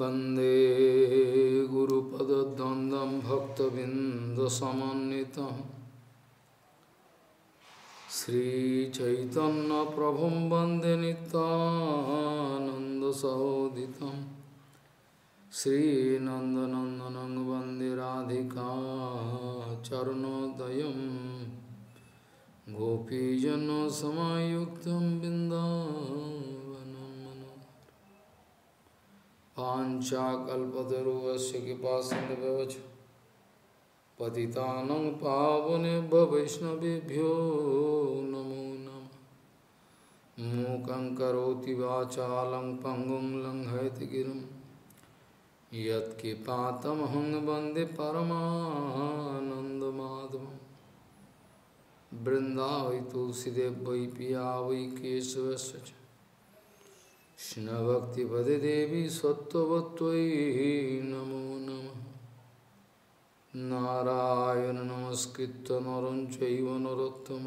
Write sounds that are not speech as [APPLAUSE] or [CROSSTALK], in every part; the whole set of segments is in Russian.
वंदे गुरुपदद्वन्द्वं भक्तबिन्दसमन्वितं श्रीचैतन्यप्रभुं वंदे नितानन्दसहोदितं श्रीनन्दनन्दनं वंदे राधिका चरणोदयं गोपीजनसमायुक्तं बिन्दावनं पाञ्चाकल्पतरुवस्य कृपासिन्धुव्यवच पतितानं पावनेभ्य वैष्णवेभ्यो नमो नमः। मूकं करोति वाचालं, पङ्गुं लङ्घयति गिरिं। यत्किपातमहं वंदे तुलसीदेव वै पिया वै केशवस्य কৃষ্ণভক্তিপদে দেবী সত্যবত্তই নমো নম। নারায়ণ নমস্কৃত নরঞ্চৈব নরোত্তম।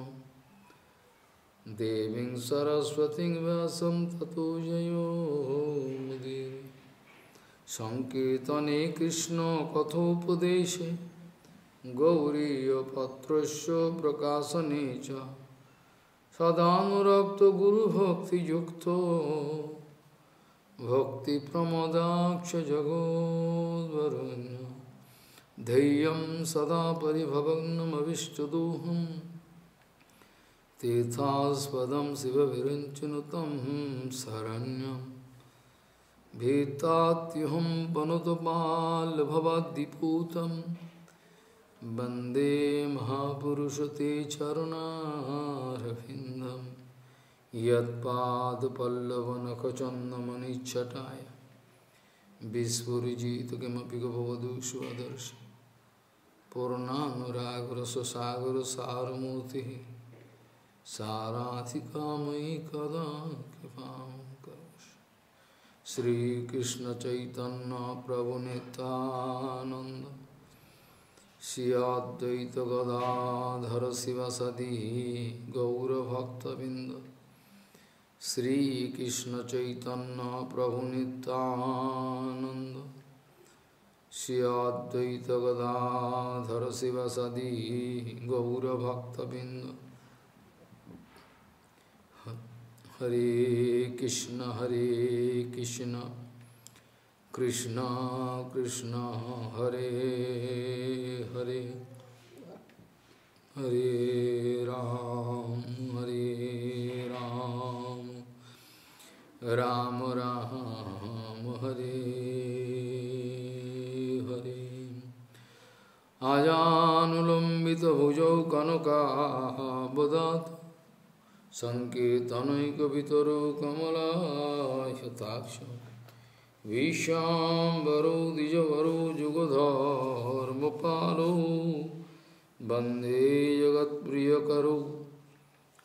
দেবী সরস্বতী ব্যাসম ততো জয়োদীর সংকীর্তনে কৃষ্ণ কথোপদেশে গৌরীপত্র প্রকাশনে চ। সদানুরক্ত গুরুভক্তিযুক্ত भक्ति भक्तिप्रमोदाक्षजगोद्वरुण्य धैर्यं सदा परिभवग्नमविष्टदोहं तीर्थास्पदं शिवभिरुञ्चनुतं शरण्यम। भीतात्युहं वनुतपाल्भवाद्दिपूतं वंदे महापुरुष ते चरुणारविन्दम्। यदपल्लवनखचंदमणिछटाया विस्फुजित किमपि गवधुष्वदर्श पूर्णानुरागर सुसागर सारूर्ति साराधिका मयि कदा कृपा श्रीकृष्ण चैतन्य प्रभु नितानंद श्रियाद्वैत गदाधर शिव सदी गौरभक्तबिंद करोषि श्रीकृष्णचैतन्यप्रभुनितानन्द श्रियाद्वैतगदाधर शिवसदी गौरभक्तबिन्द श्रीकृष्णचैतन्यप्रभुनितानन्द श्रियाद्वैतगदाधर शिवसदी गौरभक्तबिन्द हरे कृष्ण हरे कृष्ण कृष्ण कृष्ण हरे हरे हरे राम हरे राम राम राम हरे हरे। आजानुलम्बितभुजौ कनकाबदात् सङ्केतनैकपितरो कमलायताक्ष विश्वाम्बरो द्विजवरो जुगधर्मपालो वंदे जगत्प्रियकरो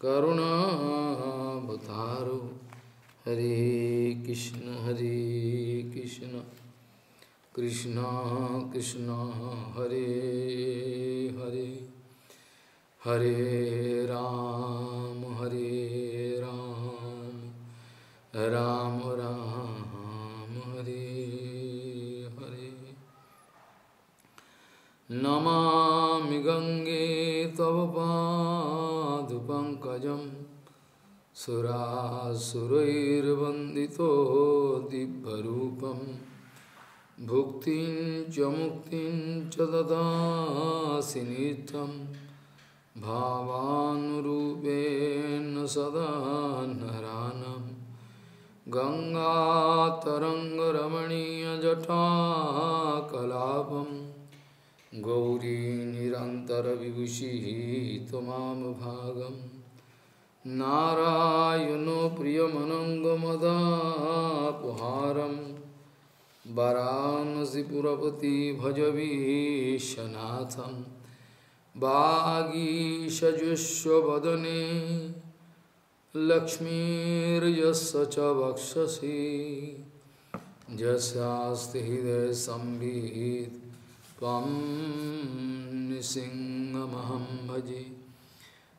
करुणावतारो। हरे कृष्ण हरे कृष्ण। कृष्ण कृष्ण, हरे हरे। हरे राम हरे राम। राम राम, हरे हरे। नमामि गङ्गे तव पादपङ्कजं सुरासुरैर्वन्दितो दिव्यरूपं। भुक्तिं च मुक्तिं च ददासि भावानुरूपेण सदा नरानं। गङ्गातरङ्गरमणीयजटाकलापं। गौरी निरन्तरविभूषिः त्वमां भागं नारायणो प्रियमनङ्गमदापहारं वरानसिपुरपति भजवीशनाथम् वागीषजुष्वदने लक्ष्मीर्यस्य च वक्षसि यस्यास्ति हृदयसंवित् त्वं नृसिंहमहं भजे।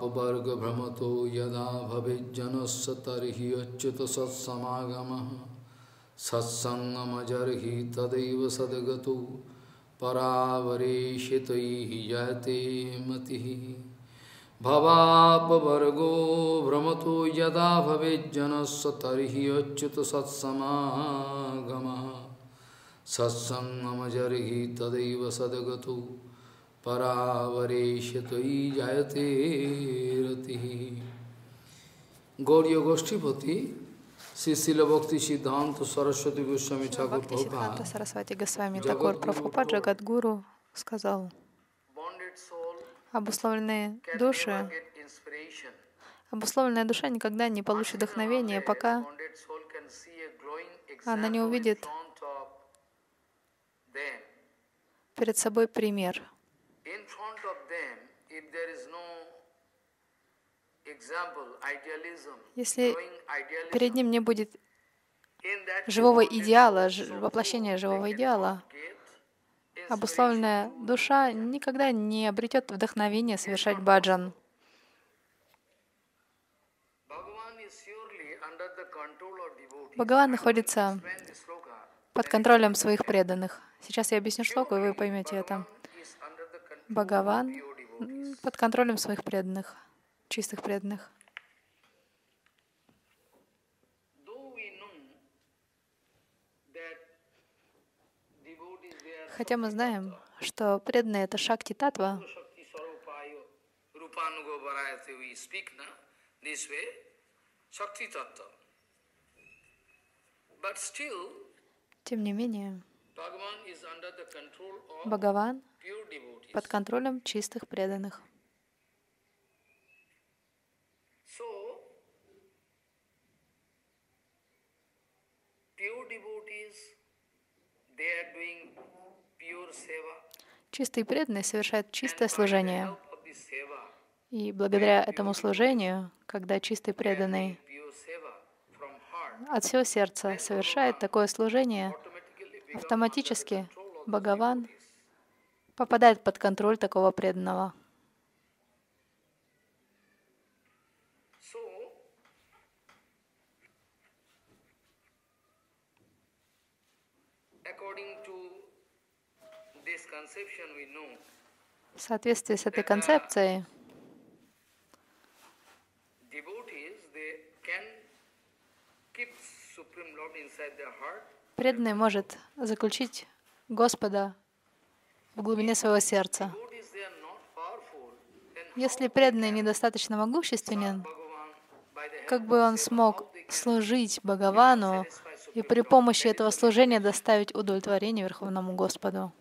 भवापवर्गभ्रमतो यदा भवेज्जनस्य तर्हि अच्युतसत्समागमः सत्सङ्गमजर्हि तदैव सद्गतो, परावरेशितैः जयते मतिः। भवापवर्गो भ्रमतो यदा भवेज्जनस्य तर्हि अच्युतसत्समागमः सत्सङ्गमजर्हि तदैव सद्गतो परावरेशतई जायते रति गौरी गोष्ठीपति श्री शिल भक्ति सिद्धांत सरस्वती गोस्वामी ठाकुर Бхактисиддханта Прабхупад Сарасвати Госвами Такур Прабхупад Джагадгуру сказал, bonded soul обусловленные can души, never get inspiration. обусловленная душа никогда не получит вдохновения, пока Bonded soul can see a glowing она не example in увидит front of them. перед собой пример. In front of them, if there is no Если перед ним не будет живого идеала, воплощения живого идеала, обусловленная душа никогда не обретет вдохновения совершать баджан. Бхагаван находится под контролем своих преданных. Сейчас я объясню шлоку, и вы поймете это. is under the control Бхагаван под контролем своих преданных, чистых преданных. Хотя мы знаем, что преданные — это шакти татва, тем не менее, Бхагаван под контролем чистых преданных. Чистые преданные совершают чистое служение. И благодаря этому служению, когда чистый преданный от всего сердца совершает такое служение, автоматически Бхагаван попадает под контроль такого преданного. В соответствии с этой концепцией, devotees they can keep Supreme Lord inside their heart преданный может заключить Господа в глубине своего сердца. Если преданный недостаточно могущественен, как бы он смог служить Бхагавану и при помощи этого служения доставить удовлетворение Верховному Господу.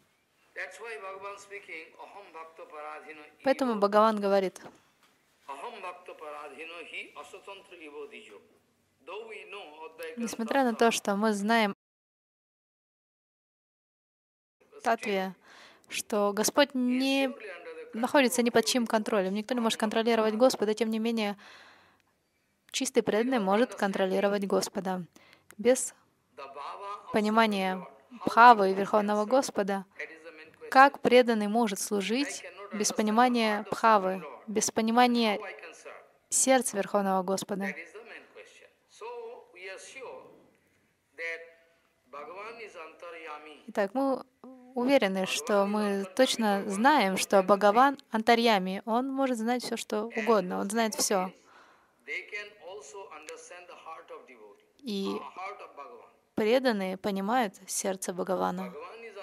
Поэтому Бхагаван говорит, несмотря на то, что мы знаем Татве, что Господь не находится ни под чьим контролем. Никто не может контролировать Господа, тем не менее, чистый преданный может контролировать Господа. Без понимания Бхавы и Верховного Господа, как преданный может служить без понимания Бхавы, без понимания сердца Верховного Господа? Итак, мы уверены, что мы точно знаем, что Бхагаван Антарьями, он может знать все, что угодно, он знает все. И преданные понимают сердце Бхагавана,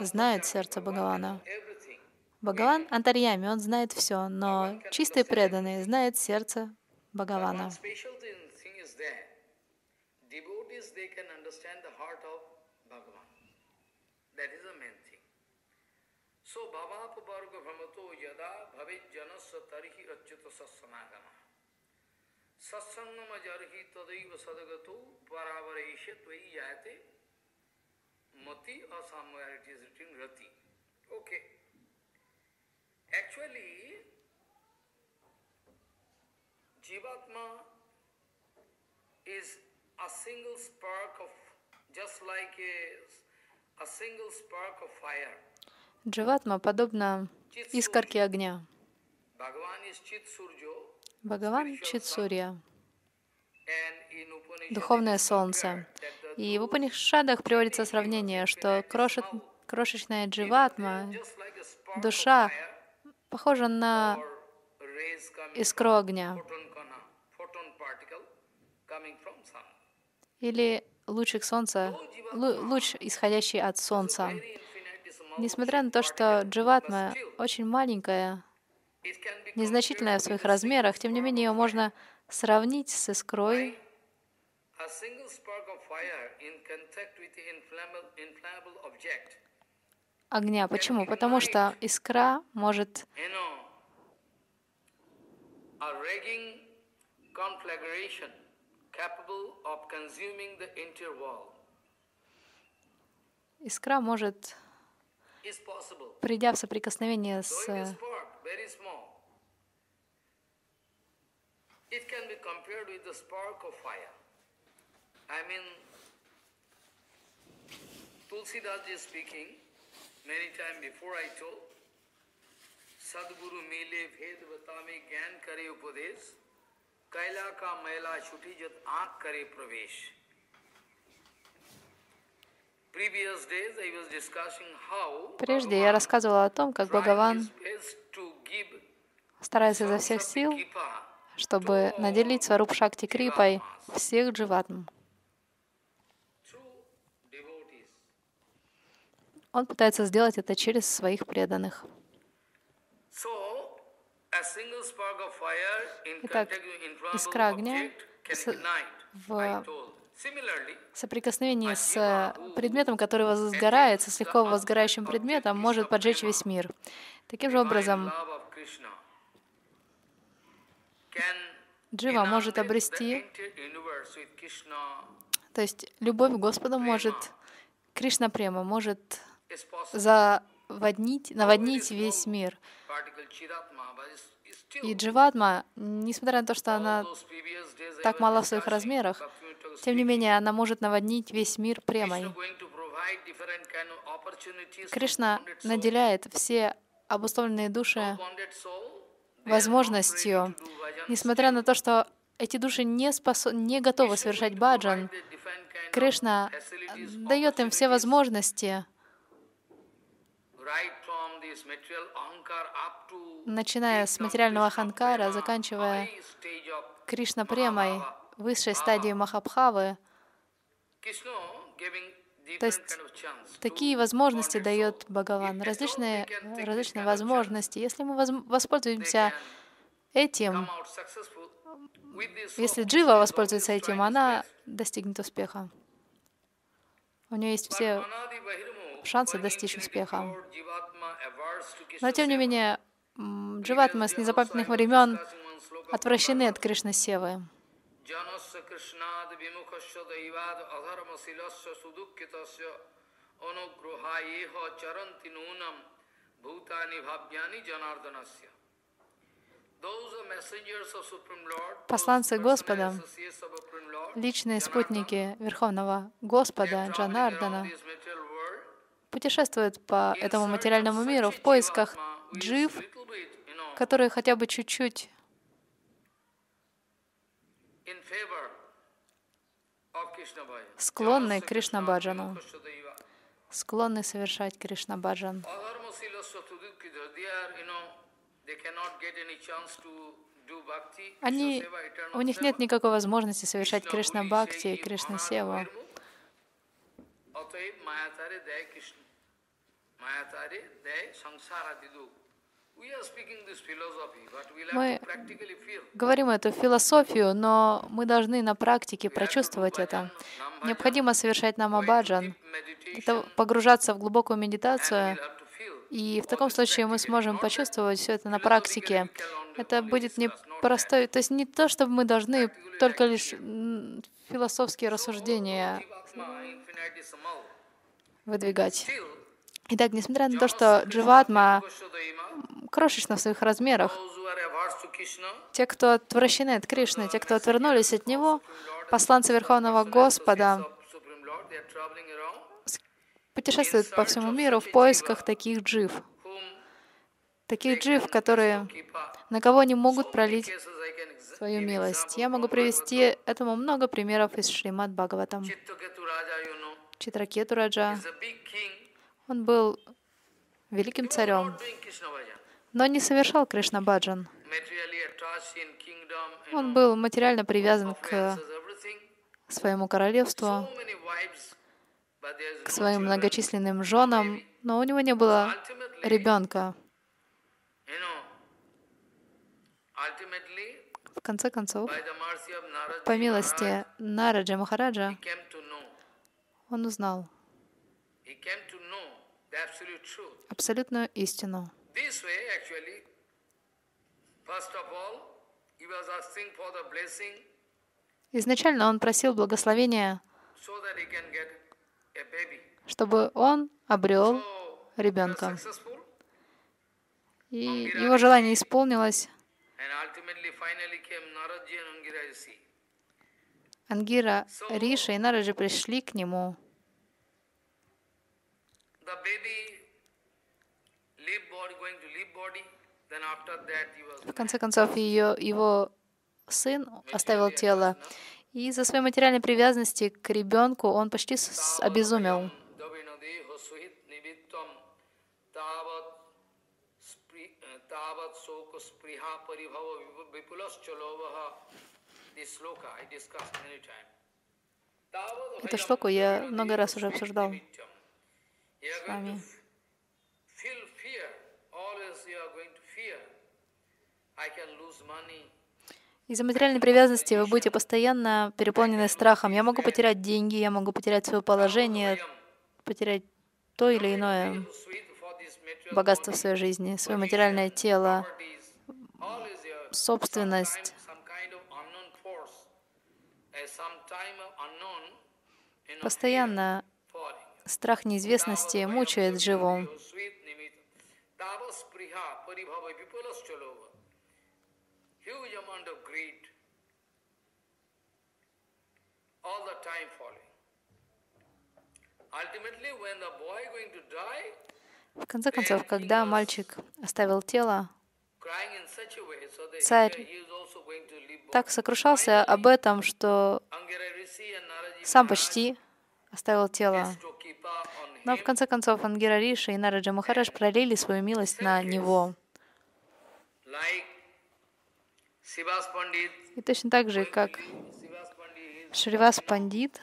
знают сердце Бхагавана. Бхагаван Антарьями, он знает все, но чистый преданный знает сердце Бхагавана. Devotees, they can understand the heart of सो भवाप वर्ग भ्रमतो यदा भवेज्जनस्व तरहि रच्युत सत्समागम। सत्संगम जरहि तदैव सदगतो बराबरेश त्वयि जायते मति as somewhere it is written Rati. Okay. Actually जीवात्मा is a single spark of just like a single spark of fire Дживатма подобно искорке огня. Бхагаван Читсурья, духовное солнце. И в Упанишадах приводится сравнение, что крошет, крошечная дживатма, душа, похожа на искру огня или лучик солнца, лу- луч, исходящий от солнца. Несмотря на то, что дживатма очень маленькая, незначительная в своих размерах, тем не менее ее можно сравнить с искрой, огня. Почему? Потому что искра может искра может. придя в соприкосновение с Though it is spark, very small. It can be compared with the spark of fire. I mean, Tulsidas is speaking, many times before I told, सदगुरु मिले भेद बतावे ज्ञान करे उपदेश कैला का मैला छुटी जत आंख करे प्रवेश Прежде я рассказывала о том, как Бхагаван старается изо всех сил, чтобы наделить Сваруп Шакти Крипой всех дживатм. Он пытается сделать это через своих преданных. Итак, искра огня в Соприкосновении с э, предметом, который возгорается, с легко возгорающим предметом, может поджечь весь мир. Таким же образом, Джива может обрести, то есть любовь к Господу может, Кришна Према может заводнить, наводнить весь мир. И Дживатма, несмотря на то, что она так мала в своих размерах, тем не менее она может наводнить весь мир премой. Кришна наделяет все обусловленные души возможностью, несмотря на то, что эти души не, способ... не готовы совершать баджан, Кришна дает им все возможности, начиная с материального ханкара, заканчивая Кришна Премой, высшей стадии Махабхавы. То есть Такие возможности дает. Бхагаван, различные, различные возможности. Если мы воспользуемся этим, если. Джива воспользуется этим, она достигнет успеха. У нее есть все шансы достичь успеха. Но тем не менее, Дживатма с незапамятных времен отвращены от Кришны Севы. जनस्य कृष्णाद विमुखस्य दैवाद अधर्मशीलस्य सुदुःखितस्य अनुग्रहायेह चरन्ति नूनम भूतानि भाव्यानि जनार्दनस्य Those are messengers of Supreme Lord, those Посланцы personal Господа, associates of Supreme Lord, Личные Janardana, спутники Верховного they are Господа traveling Джанардана around this material world путешествуют по in этому search of материальному such миру a в поисках Jivatma who is джив, little bit, you know, которые хотя бы чуть-чуть get any chance to do bhakti, Они, у них нет никакой возможности совершать Кришна Бхакти и Кришна Севу. Мы говорим эту философию, но мы должны на практике прочувствовать это. Необходимо совершать нам абаджан, погружаться в глубокую медитацию, и в таком случае мы сможем почувствовать все это на практике. Это будет не непростой, то есть не то, чтобы мы должны только лишь философские рассуждения выдвигать. Итак, несмотря на то, что Дживатма крошечна в своих размерах, те, кто отвращены от Кришны, те, кто отвернулись от Него, посланцы Верховного Господа, путешествуют по всему миру в поисках таких джив, таких джив, которые на кого не могут пролить свою милость. Я могу привести этому много примеров из Шримад Бхагаватам. Читракету Раджа, он был великим царем, но не совершал Кришна Баджан. Он был материально привязан к своему королевству, к своим многочисленным женам, но у него не было ребенка. В конце концов, по милости Нараджа Махараджа, он узнал абсолютную истину. Изначально он просил благословения, чтобы он обрел ребенка. И его желание исполнилось. Ангира, Риша и Нараджи пришли к нему. В конце концов, ее, его сын оставил тело. И из-за своей материальной привязанности к ребенку он почти обезумел. Эту шлоку я много раз уже обсуждал с вами. Из-за материальной привязанности вы будете постоянно переполнены страхом. Я могу потерять деньги, я могу потерять свое положение, потерять то или иное богатство в своей жизни, свое материальное тело, собственность. Постоянно страх неизвестности мучает живого. В конце концов, когда мальчик оставил тело, царь так сокрушался об этом, что сам почти оставил тело. Но в конце концов Ангира Риша и Нараджа Махарадж пролили свою милость на него. И точно так же, как Шривас Пандит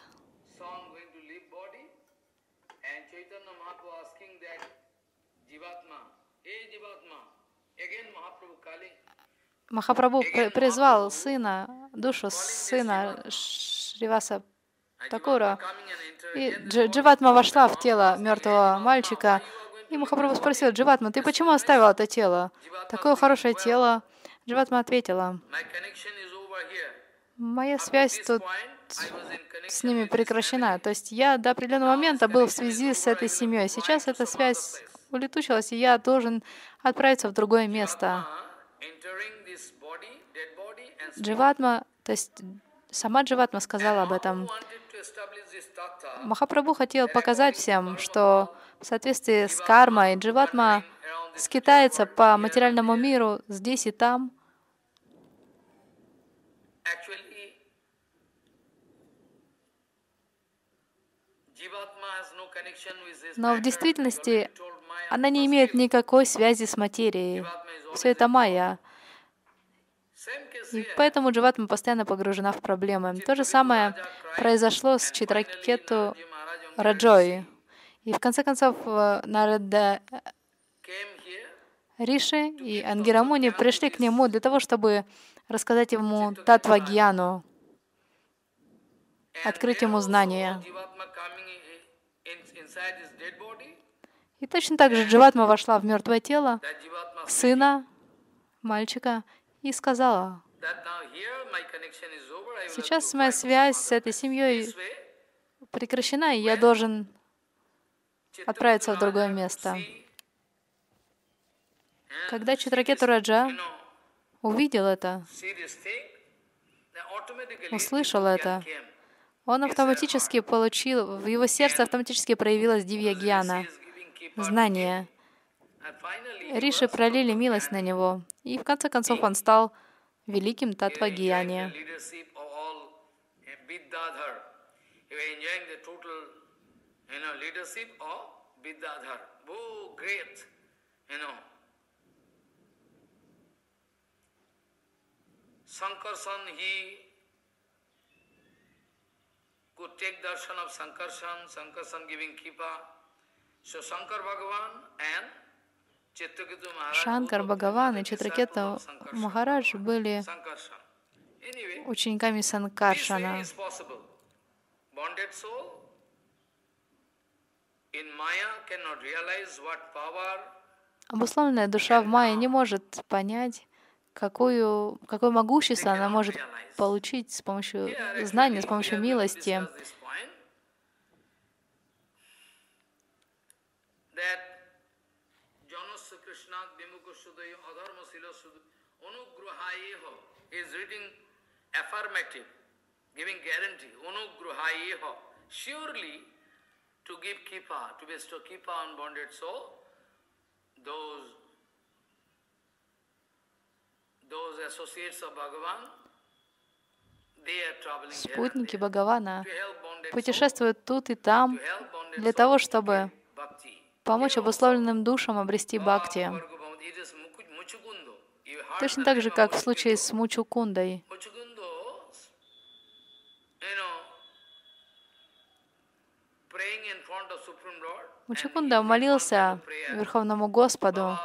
Махапрабху призвал сына, душу сына Шриваса Такура. И Дживатма вошла в тело мертвого мальчика. И Махапрабху спросил, Дживатма, ты почему оставил это тело? Такое хорошее тело. Дживатма ответила, моя связь тут с ними прекращена. То есть я до определенного момента был в связи с этой семьей. Сейчас эта связь улетучилась, и я должен отправиться в другое место. Дживатма, то есть сама Дживатма сказала об этом. Махапрабху хотел показать всем, что в соответствии с кармой Дживатма скитается по материальному миру здесь и там. Но в действительности она не имеет никакой связи с материей. Все это майя. И поэтому Дживатма постоянно погружена в проблемы. То же самое произошло с Читракету Раджой. И в конце концов э, Нарада Риши и Ангирамуни пришли к нему для того, чтобы рассказать ему Татвагьяну, открыть ему знания. И точно так же Дживатма вошла в мертвое тело сына, мальчика, и сказала, сейчас моя связь с этой семьей прекращена, и я должен отправиться в другое место. Когда Читракету Раджа увидел это, услышал это, он автоматически получил, в его сердце автоматически проявилась Дивья Гьяна, знание. Риши пролили милость на него, и в конце концов он стал великим enjoying татвагьяни. the leadership of all uh, Vidyadhar. He was enjoying the total, you know, leadership of Vidyadhar. Oh, great, you know. Sankarsan, he could take darshan of Sankarsan, Sankarsan giving kipa. So Shankar Bhagavan and Chitraketu Maharaj. Шанкар Бхагаван и Sankarshan Махарадж были учениками Санкаршана. Обусловленная душа в Майе не может понять, какую, какое могущество она может получить с помощью знания, с помощью милости. discuss this point, That Janasya Krishna Vimukha Sudaya Adharma Sila Sudaya Anugrahayeha is reading affirmative, giving guarantee. Anugrahayeha. Surely to give kipa, to bestow kipa on bonded soul, those associates of Bhagavan, Спутники Бхагавана путешествуют тут и там для того, чтобы. Помочь обусловленным душам обрести бхакти. Точно так же, как в случае с Мучукундой. Мучукунда молился. Верховному Господу,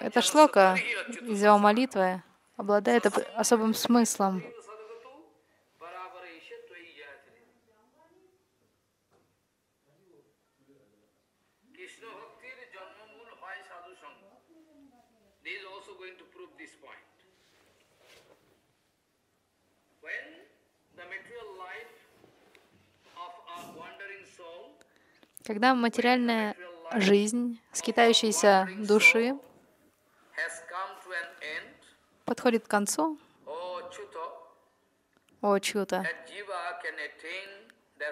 и bhavejanasya шлока из его молитвы обладает об- особым смыслом. Когда материальная жизнь скитающейся души has come to an end, подходит к концу, о чудо,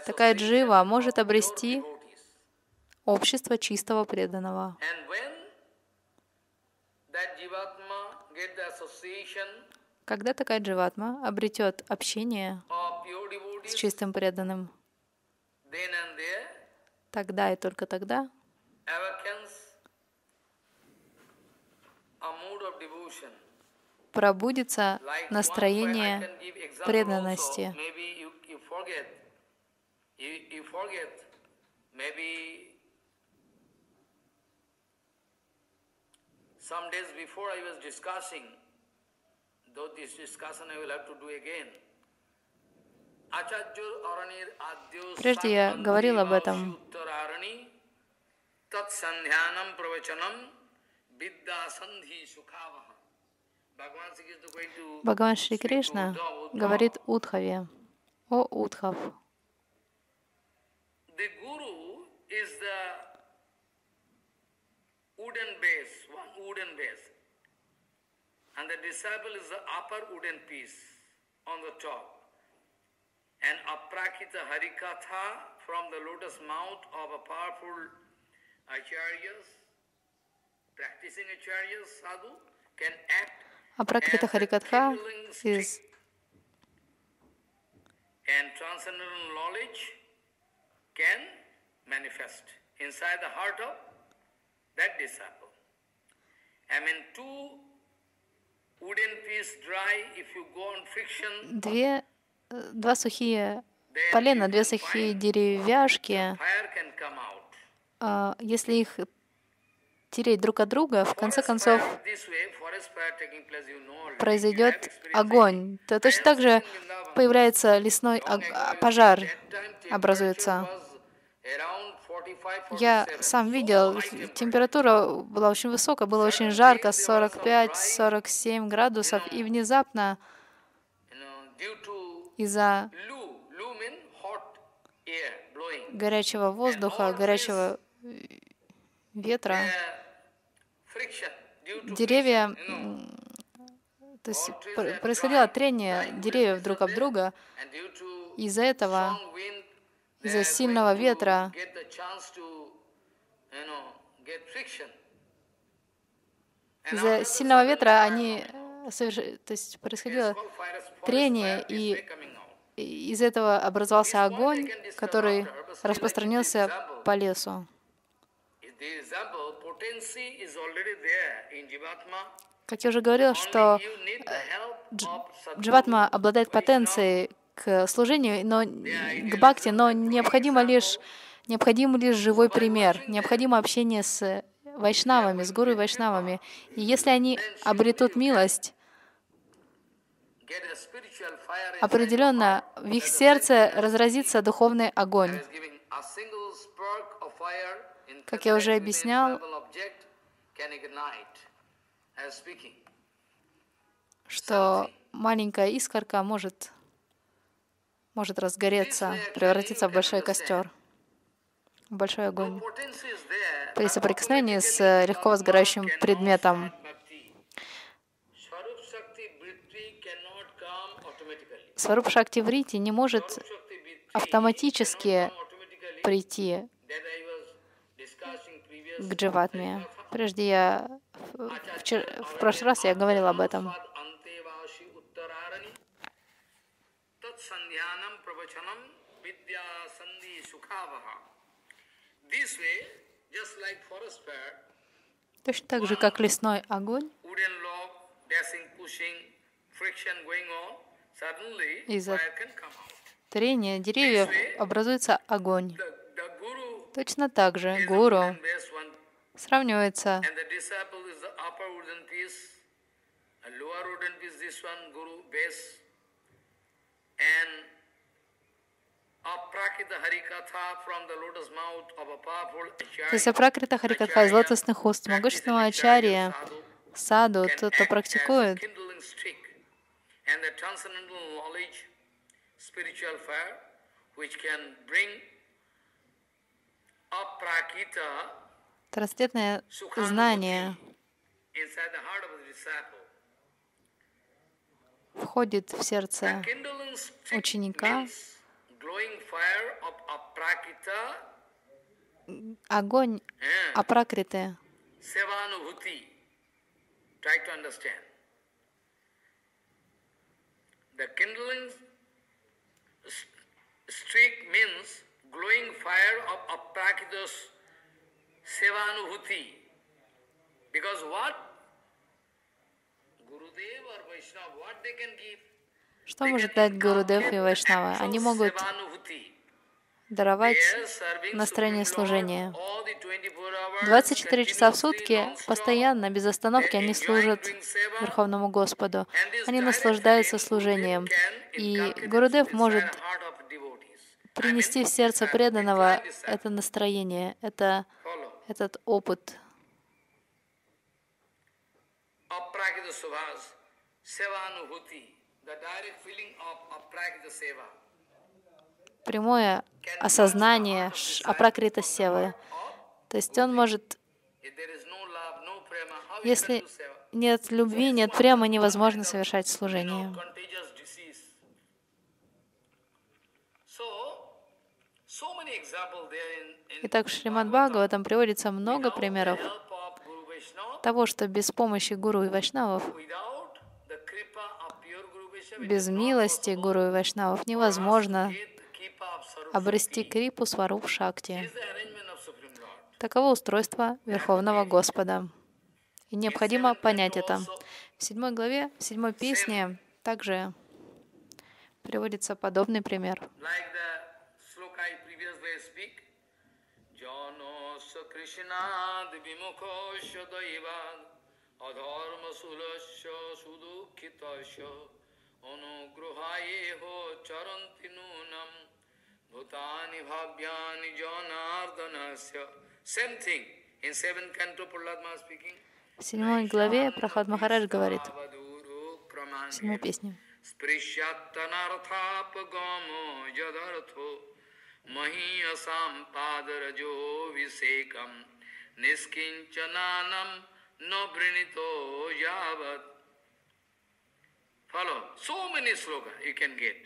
такая джива может обрести общество чистого преданного. Когда такая дживатма обретет общение с чистым преданным, тогда и только тогда awakens a mood of devotion. пробудится Like one point, I настроение can give example преданности. also. Maybe you, you forget, you, you forget, maybe some days before I was discussing, though this discussion I will have to do again. Acharya Aranir Adyo Прежде я говорил об этом. Uttararini Tat Sandhyanam Pravachanam Vidya Бхагаван Шри Кришна говорит Удхаве, «О Удхав. And aprakita harikatha from the lotus mouth of a powerful acharyas, practicing acharyas, sadhu, can act Апракрита as a Харикатха из две, э, два сухие полена, две сухие деревяшки, а, если их тереть друг от друга, в конце концов произойдет огонь. То точно так же появляется лесной пожар, образуется. Я сам видел, температура была очень высокая, было очень жарко, 45-47 градусов, и внезапно из-за горячего воздуха, горячего ветра, деревья, То есть пр- происходило трение деревьев друг об друга. Из-за этого, из-за сильного ветра, из-за сильного ветра они соверш- то есть происходило трение, и из этого образовался огонь, который распространился по лесу. Как я уже говорил, что Sadguru, Дживатма обладает потенцией к служению, но к бхакти, но необходимо лишь необходим лишь живой пример, необходимо общение с вайшнавами, с гуру и вайшнавами. И если они обретут милость, определенно в их сердце разразится духовный огонь. is giving a single spark of fire in Как я уже объяснял, что маленькая искорка может, может разгореться, превратиться в большой костер, в большой огонь. При соприкосновении с легко возгорающим предметом. Сварупа Шакти Врити не может автоматически прийти That I was discussing previous к Дживатме. Прежде я в, вчер- в прошлый раз я говорил об этом. Точно так же, как лесной огонь, Из-за- трение деревьев образуется огонь. Точно так же гуру сравнивается То есть. Апракрита Харикатха из лотосных уст могущественного ачарья, саду, тот, кто практикует, which can bring aprakita трансцендентное знание входит в сердце ученика. Огонь Апракриты streak means glowing fire of aprakita's they can give? Что может дать Гурудев и Вайшнава? Они могут даровать настроение служения. all the 24 hours, 24 часа в сутки, постоянно, без остановки они служат Верховному Господу. Они наслаждаются служением. И Гурудев может принести в сердце преданного это настроение, это, этот опыт. Прямое осознание Апракрита Севы. То есть он может, если нет любви, нет прямо, невозможно совершать служение. So, many examples there in Итак, в Шримад Бхагаватам приводится много примеров того, что без помощи гуру и вайшнавов, без милости гуру и вайшнавов невозможно обрести крипу Сваруп This Шакти. Таково устройство Верховного Господа. И необходимо понять это. В седьмой главе, в седьмой песне также приводится подобный пример. Like the sloka I previously speak, Janasya Krishnad Vimukosya Daivad Adharma Sulasya Sudukhitasya Anugrahayeho Charanti Nunam Bhutani Bhavyani Janardanasya Same thing. In seven canto, Prahlad speaking. В седьмой главе Прохлад Махарадж говорит, Avaduru в महीयसां पादरजो विसेकं निष्किञ्चनानं न वृणीतो यावत् Follow. So many slogan you can get.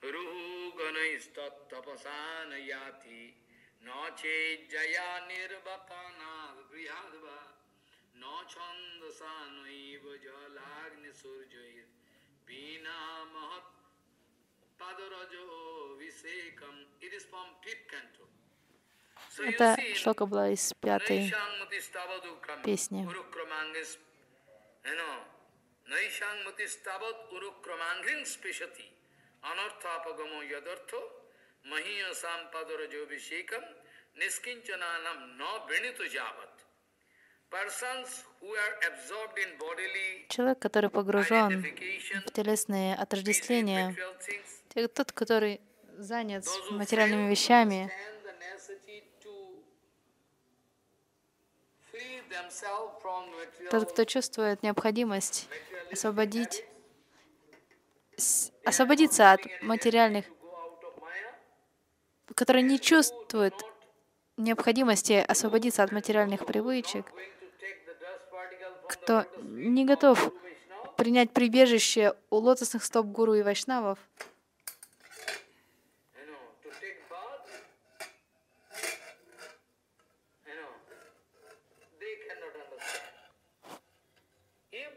Ruhu ganaistat tapasana yati no che jaya nirvapana grihadva no chandasanaiva jalagni surjair bina mahat Это шлока была из пятой песни. Человек, который погружен в телесные отождествления, тот, который занят материальными вещами, тот, кто чувствует необходимость освободить, освободиться от материальных, который не чувствует необходимости освободиться от материальных привычек, кто не готов принять прибежище у лотосных стоп гуру и вайшнавов, you know, to take bath, you know, they cannot understand. If,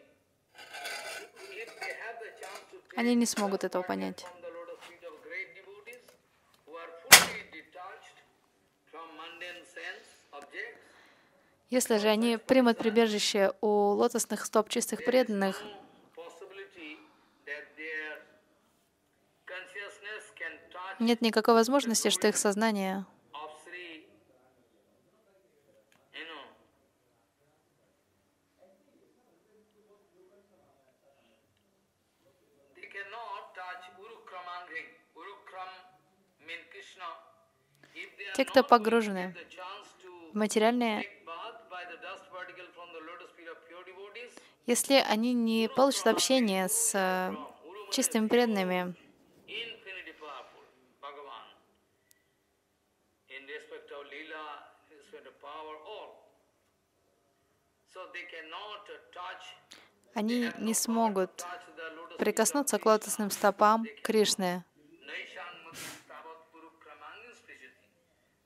if they have the chance to take они не смогут этого понять. Если же они примут прибежище у лотосных стоп чистых преданных, нет никакой возможности, что их сознание of Sri, you know, they cannot touch Urukramangri. Urukram mean Krishna. If they are Те, кто погружены в материальные, если они не получат общение с э, чистыми преданными, uh, они не смогут прикоснуться к лотосным стопам Кришны. Naishan Stavat Guru Kramangin Speshati.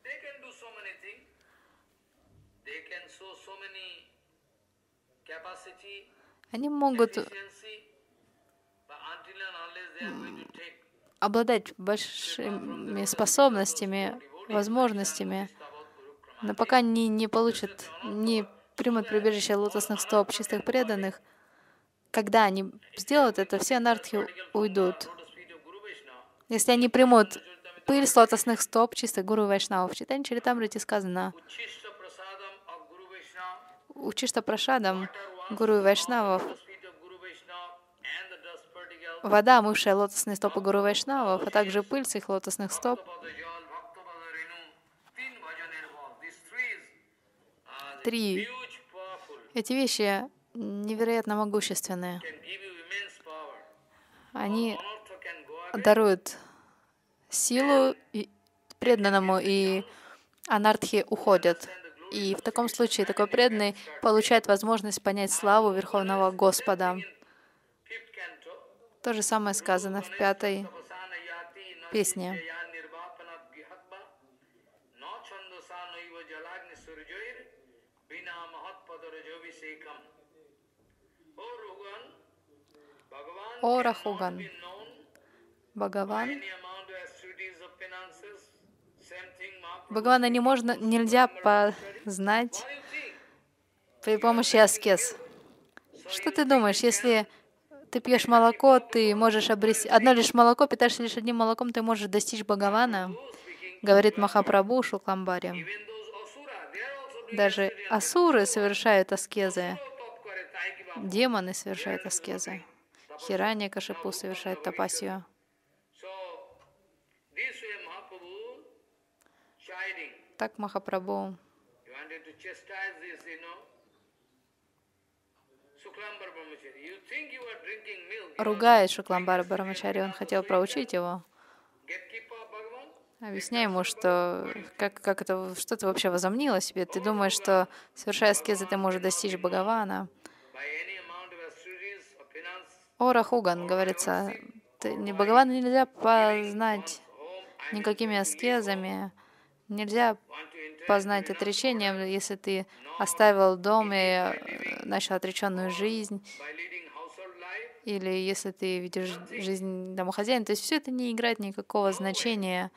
They can do so many things. They can show so many capacity, Они могут efficiency, but until and unless they are going to take обладать большими способностями, возможностями, но пока не, не получат, не примут прибежище лотосных стоп чистых преданных, когда они сделают это, все анархи уйдут. Если они примут пыль с лотосных стоп чистых гуру вайшнавов, в Читане Чаритамрите сказано, Uchishta Prasadam гуру и вайшнавов, вода, омывшая лотосные стопы гуру вайшнавов, а также пыль с их лотосных стоп, Три. эти вещи невероятно могущественные. Они даруют силу преданному, и анартхи уходят. И в таком случае такой преданный получает возможность понять славу Верховного Господа. То же самое сказано в пятой песне. О Рахуган, Бхагаван. Бхагавана не можно, нельзя познать при помощи аскез. Что ты думаешь, если ты пьешь молоко, ты можешь обрести... Одно лишь молоко, питаешься лишь одним молоком, ты можешь достичь Бхагавана, говорит Махапрабху Шукламбари. Даже асуры совершают аскезы, демоны совершают аскезы, Хиранья Кашипу совершает тапасию. So, this way Mahaprabhu chiding. Так Махапрабху You wanted to chastise this, you know. Suklambar Brahmachari, you think you are drinking milk, you are ругает Шукламбара Барамачари, он хотел проучить его, объясняя ему, что как, как это, что ты вообще возомнила себе, ты думаешь, что совершая аскезы, ты можешь достичь Бхагавана, By any amount of activities of penance, Ора Хуган говорится, ты, не, Бхагавана нельзя познать никакими аскезами, нельзя познать отречением, если ты оставил дом и э, начал отреченную жизнь, или если ты видишь жизнь домохозяина. То есть все это не играет никакого значения.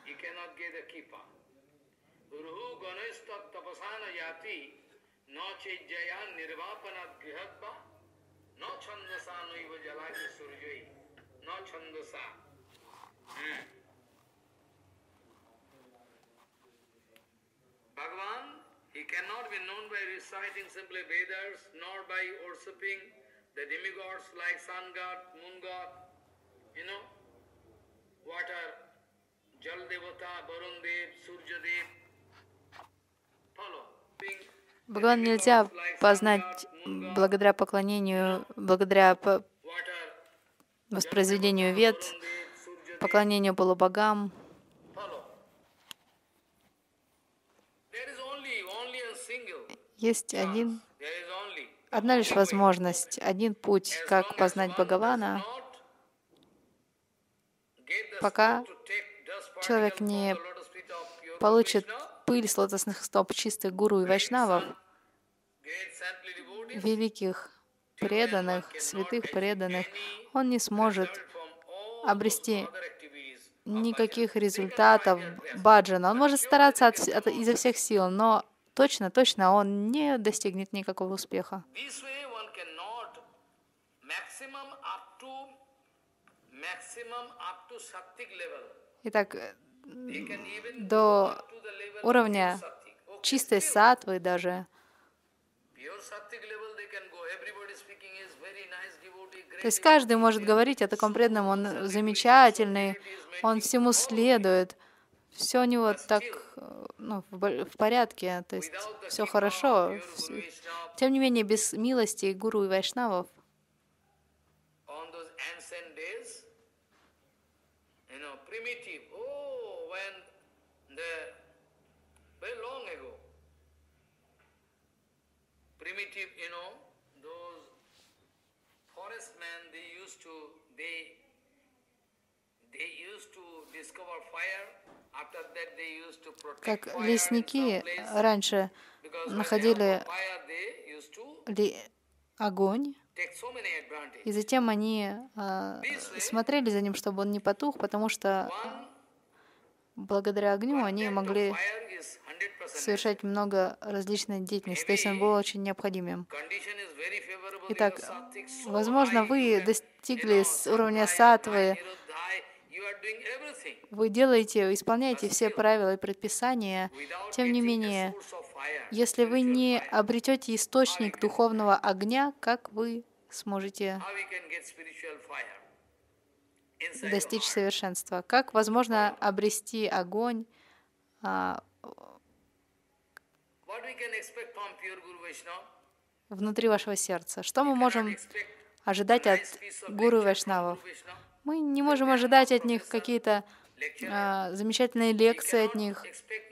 Bhagavan, he cannot be known by reciting simply Vedas, nor by worshipping the demigods like sun god, moon god, you know, water, Jal Devata, Varun Dev, Surya Dev. Follow. Бхагаван нельзя познать благодаря поклонению, благодаря по воспроизведению вет, поклонению полубогам. Есть один, одна лишь возможность, один путь, как познать Бхагавана, пока человек не получит пыль с лотосных стоп чистых гуру и вайшнавов, великих преданных, святых преданных, он не сможет обрести никаких результатов баджана. Он может стараться от, от, изо всех сил, но точно, точно он не достигнет никакого успеха. Итак, до уровня чистой сатвы даже, то есть каждый может говорить о таком преданном, он замечательный, он всему следует, все у него так ну, в порядке, то есть все хорошо. Тем не менее, без милости гуру и вайшнавов, primitive, you know, those forest men, they used to, they, как лесники раньше находили ли огонь, и затем они э, смотрели за ним, чтобы он не потух, потому что благодаря огню они могли совершать много различной деятельности, то есть он был очень необходимым. Итак, возможно, вы достигли уровня сатвы, вы делаете, исполняете все правила и предписания, тем не менее, если вы не обретете источник духовного огня, как вы сможете достичь совершенства? Как возможно обрести огонь а, внутри вашего сердца? Что мы можем ожидать от гуру вайшнавов? Мы не можем ожидать от них какие-то а, замечательные лекции от них,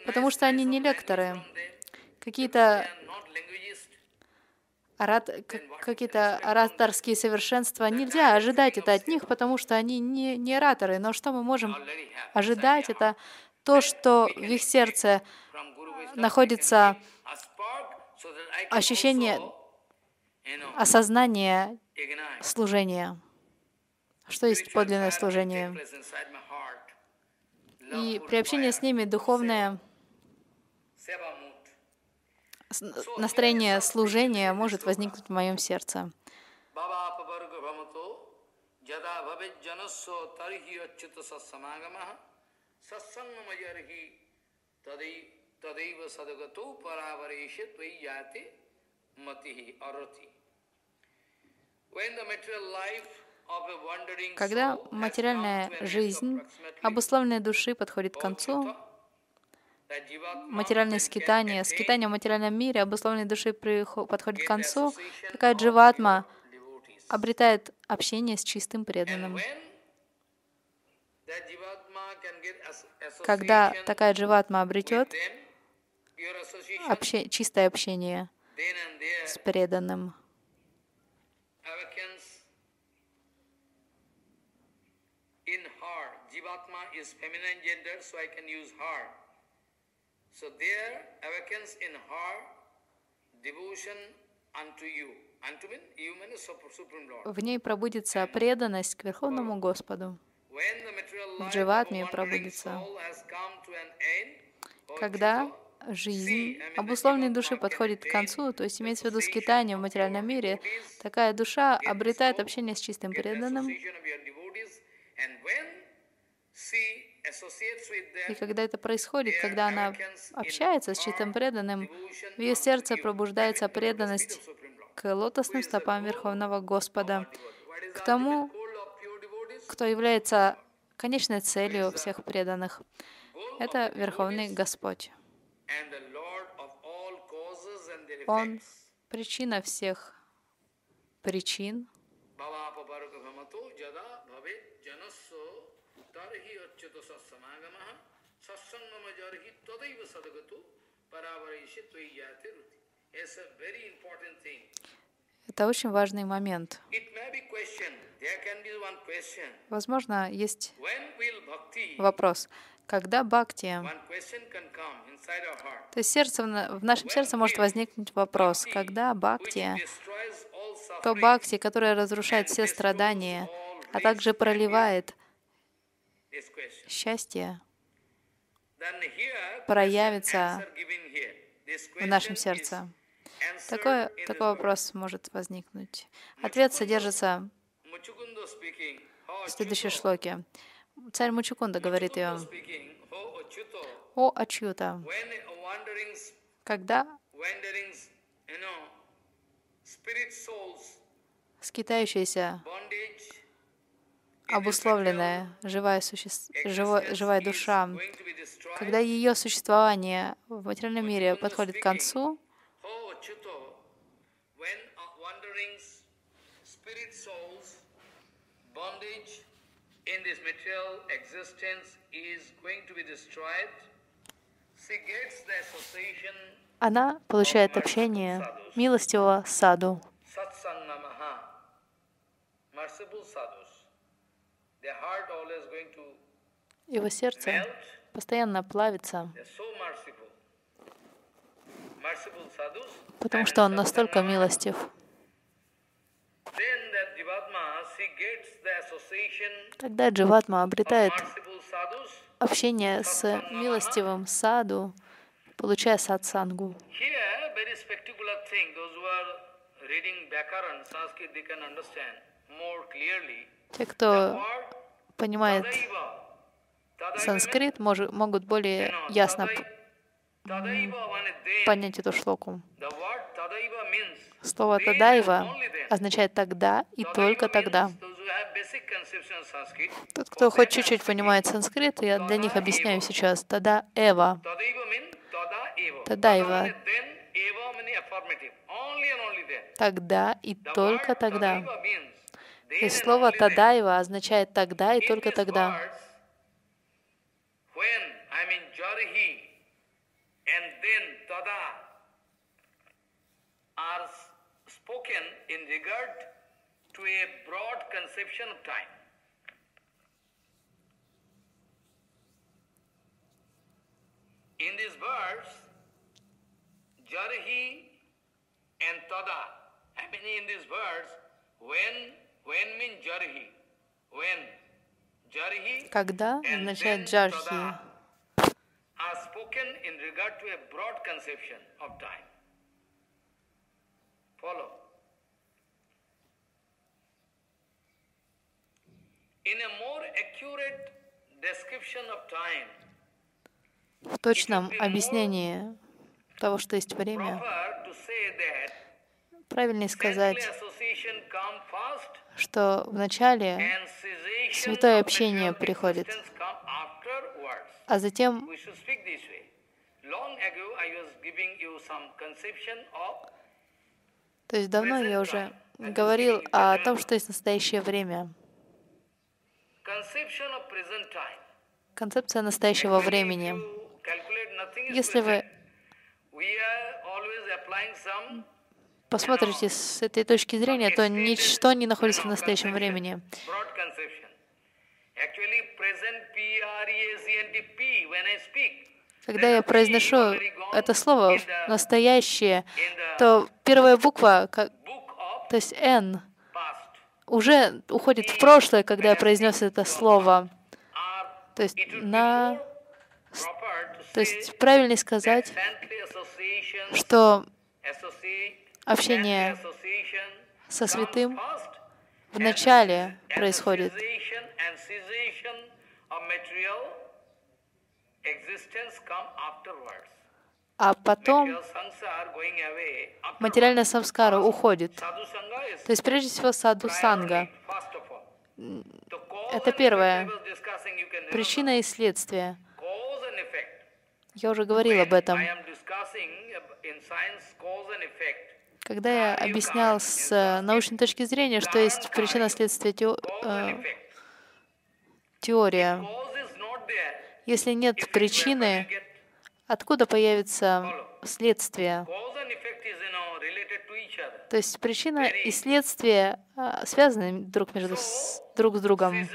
потому что они не лекторы. Какие-то орат... какие-то ораторские совершенства нельзя ожидать это от них, потому что они не, не ораторы. Но что мы можем ожидать, это то, что в их сердце находится ощущение, осознание служения. Что есть подлинное служение? И при общении с ними духовное настроение служения может возникнуть в моем сердце. Когда материальная жизнь обусловленной души подходит к концу, материальное скитание, скитание в материальном мире обусловленной души подходит к концу, такая дживатма обретает общение с чистым преданным. Когда такая дживатма обретет обще, чистое общение с преданным, Jivatma is feminine gender, so I can use her. So there awakens in her devotion unto you. Unto mean, you mean supreme Lord. В ней пробудится преданность к Верховному Господу. Of Дживатме пробудится. Когда жизнь обусловленной души подходит к концу, то есть имеется в виду скитание в материальном мире, такая душа обретает общение с чистым преданным, and when she associates with them, и когда это происходит, когда она общается с чистым преданным, в ее сердце пробуждается преданность к лотосным стопам Верховного Господа, к тому, кто является конечной целью всех преданных. Это Верховный Господь. Он причина всех причин, Tarhi achyuta satsamagamaha satsangama jarhi tadaiva sadagato paravaraishi tvayate ruti. It's a very important thing. это очень важный момент. Возможно, есть вопрос, когда бхакти, то есть сердце, в на- в нашем сердце может возникнуть вопрос, когда бхакти, то бхакти, которое разрушает все страдания, а также проливает. Счастье, проявится в нашем сердце. Такой, такой вопрос может возникнуть. Ответ содержится verse. Muchukundo speaking, "Ho в следующей Achyuto." шлоке. Царь Мучукунда говорит ее. «О Ачюта, когда wanderings, обусловленная, живая, суще... живо- живая душа, когда ее существование в материальном мире подходит к концу, Oh, uh, она получает общение милостивого саду, satsangamaha, merciful sadhus. Their heart always going to его сердце постоянно плавится, потому что он настолько милостив. Тогда Дживатма обретает общение с милостивым саду, получая are reading Vyakaran, Sanskrit, they can understand more clearly. Те, кто понимает санскрит, мож- могут более ясно понять эту шлоку. Слово «тадайва» означает «тогда» и только тогда. Тот, кто хоть чуть-чуть понимает санскрит, я для них объясняю сейчас. Тогда «эва». Тадайва. Тогда и только тогда. And слово. «тадайва» означает «тогда» и только тогда. to a broad conception of time. In this verse, jarihi and tada. I mean, in this verse, when Когда означает «джархи». В точном объяснении того, что есть время, правильнее сказать, что вначале, Святое общение приходит. а затем То есть давно я уже говорил о том, что есть настоящее время, концепция настоящего времени. Если вы посмотрите с этой точки зрения, то ничто не находится в настоящем времени. speak. Когда я произношу это слово настоящее, то первая буква, как- то есть past. уже уходит в прошлое, когда я произнес это слово. То есть на, то есть правильнее сказать, что общение со святым first, в начале and the происходит, а потом материальная самскара уходит. То есть прежде всего саду санга. Это первое. Причина и следствие. Я уже говорил об этом. Когда я объяснял с э, научной точки зрения, что есть Cause э, теория. Если нет причины, откуда появится следствие? То есть причина и следствие а, связаны друг между друг с другом.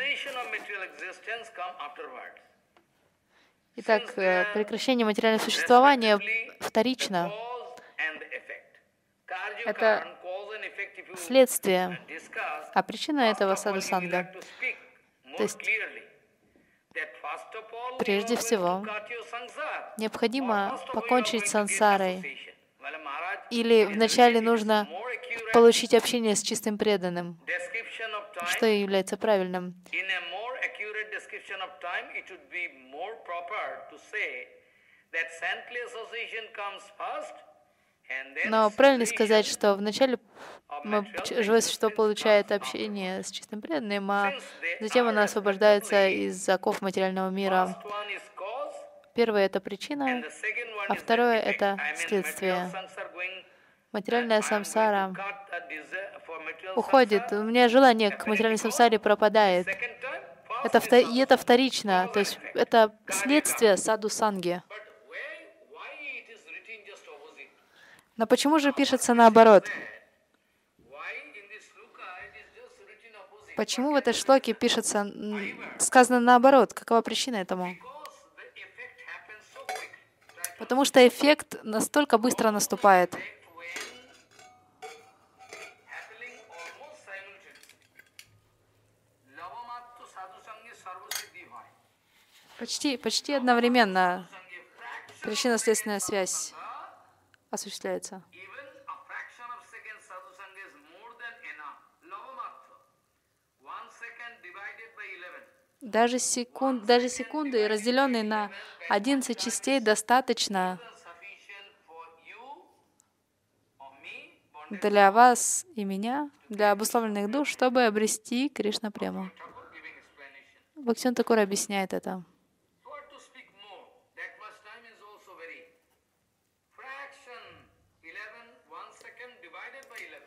Итак, э, прекращение материального существования вторично. cause and the effect. Karya Это Следствие. А причина этого саду-санга. more есть, прежде всего, необходимо покончить с сансарой. Или вначале нужно получить общение с чистым преданным, что и является правильным. That saintly association comes first, Но правильно сказать, что вначале живое существо получает общение с чистым преданным, а затем оно освобождается из заков материального мира. Первое — это причина, а второе — это следствие. Материальная самсара уходит. У меня желание к материальной самсаре пропадает. Это и это вторично, то есть это следствие саду санги. But where, why it is written just opposite? Но почему же пишется наоборот? Почему в этой шлоке пишется, сказано наоборот? Какова причина этому? Потому что эффект настолько быстро наступает. Почти, почти одновременно причинно-следственная связь осуществляется. Even a fraction of second sadhusanga is more than enough. Lavamatva. One second divided by 11. Даже, секунд, даже секунды, разделенные на 11 частей, достаточно для вас и меня, для обусловленных душ, чтобы обрести Кришна прему. Explanation. Бхактин Такур объясняет это. So what to speak more? That much time is also very fraction 11, one second divided by 11.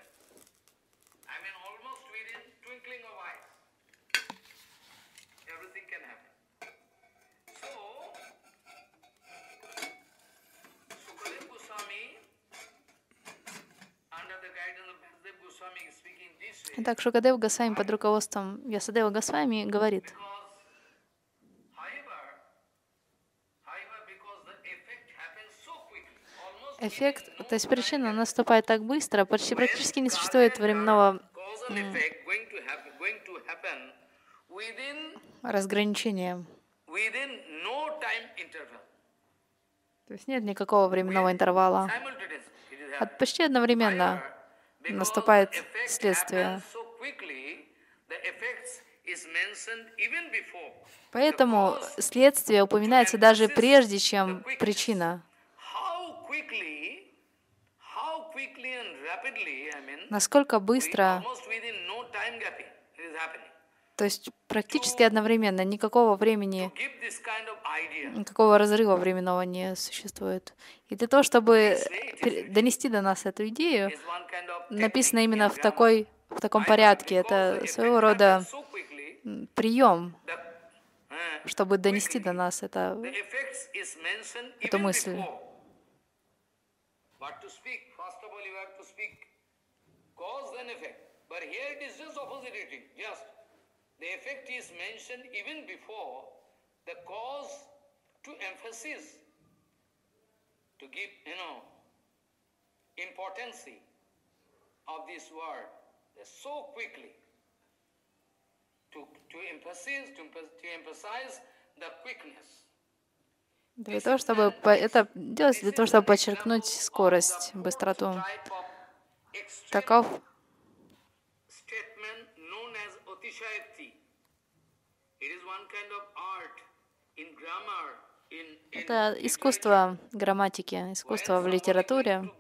I mean almost within twinkling of eyes. Everything can happen. So Sukadev Goswami, under the guidance Итак, Шукадев Госвами под руководством Ясадева Госвами говорит, эффект, то есть причина наступает так быстро, почти практически не существует временного разграничения. То есть нет никакого временного интервала. От-. Почти одновременно наступает следствие. Поэтому следствие упоминается даже прежде, чем причина. Насколько быстро, то есть практически одновременно, никакого времени, никакого разрыва временного не существует. И для того, чтобы донести до нас эту идею, написано именно в, такой, в таком порядке. Это своего рода прием, uh, чтобы донести до нас это, эту мысль. The effect is mentioned even before the cause to emphasis, to give, you know, importance of this word so quickly. To, to emphasize, to, to emphasize the quickness. Для того, чтобы по- это делается для того, чтобы подчеркнуть скорость, быстроту. Таков это искусство грамматики, искусство в литературе.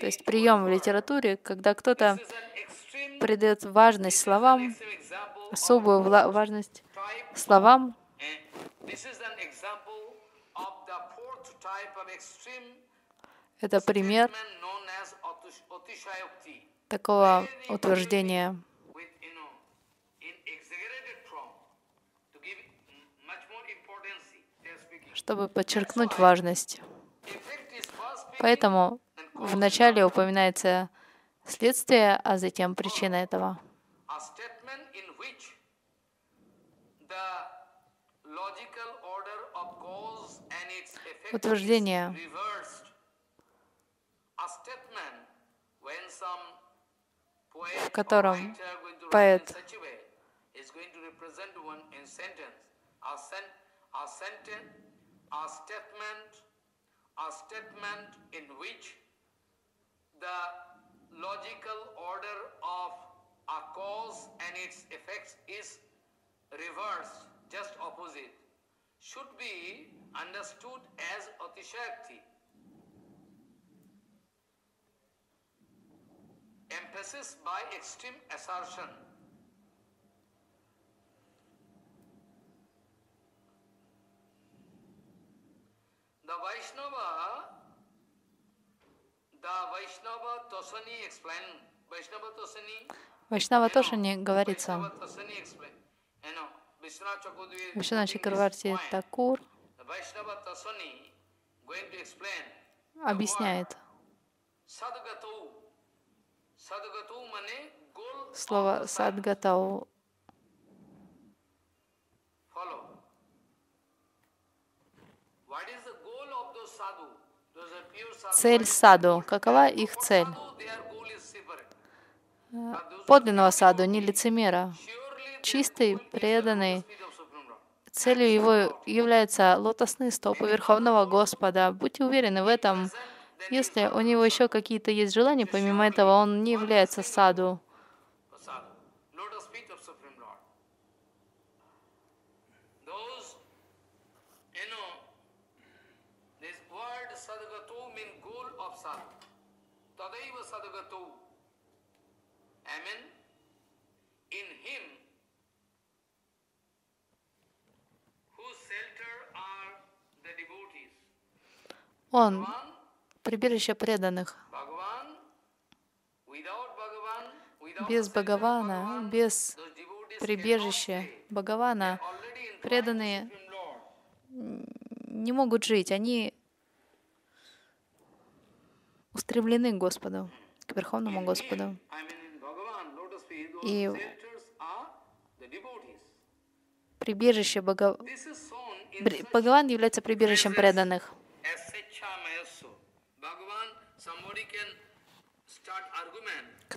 То есть прием в литературе, когда кто-то придает важность словам, особую важность словам. And this is an example of the fourth type of extreme Это пример statement known as Otish- Otishayakti. такого утверждения. with you know in exaggerated form to give m- much more importance they are speaking чтобы подчеркнуть важность. Поэтому вначале упоминается следствие, а затем причина этого. Утверждение. в котором поэт a statement a statement in which the logical order of a cause and its effects is reversed, just opposite, should be understood as Atishakti. Emphasis by extreme assertion. The Vaishnava the Vaishnava Tosani explain Vaishnava Tosani Вайшнава know Vishwanath Chakravarti Вишна Чакраварти. Такур объясняет слово садгатау. What is Цель саду. Какова их цель? Those Подлинного саду, не лицемера. Чистый, преданный, целью его являются лотосные стопы Верховного Господа. Будьте уверены в этом. Если у него еще какие-то есть желания, помимо этого, он не является саду. for sadhu. Lotus feet of Supreme Lord. Those, you know, this word sadhagato means goal of sadhu. Tadaiva sadhagato. Amen. In him, whose shelter are the devotees. Он прибежище преданных. Без Бхагавана, без прибежища. Бхагавана преданные не могут жить. Они устремлены к Господу, к Верховному Господу. И. Прибежище Бхагаван является прибежищем преданных. as Secha Mayasu. Bhagavan, somebody can start argument. Кто-то может начать спорить, что Бхагаван is, you know, всеведущ, Janmadasya yatonmayaditarasarda savigya sarat. Is sarat is not under the control of anybody. So how we can say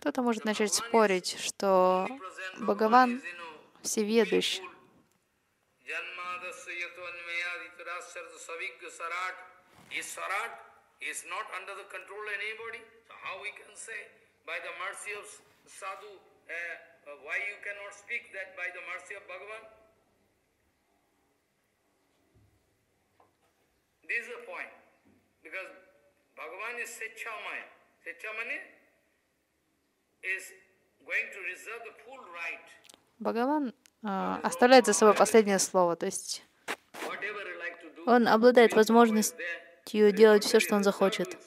by the mercy of sadhu, uh, uh, why you cannot speak that by the mercy of Bhagavan? This is the point. Because Bhagavan is Sechamaya. Sechamane is going to reserve the full right. Бхагаван а, оставляет за собой последнее слово. То есть он обладает возможностью делать все, что он захочет.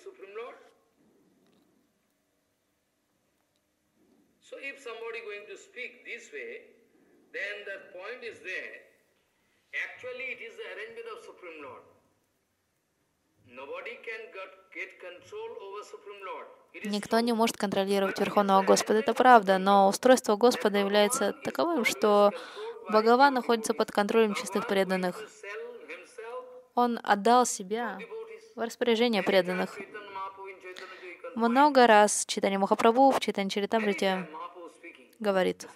Nobody can get control over Supreme Lord. Никто не может контролировать Верховного Господа, это правда, но устройство Господа является таковым, что Бхагаван находится под контролем чистых преданных. Он отдал себя в распоряжение преданных. Много раз Читани Махапрабху в Читани Чаритамрите говорит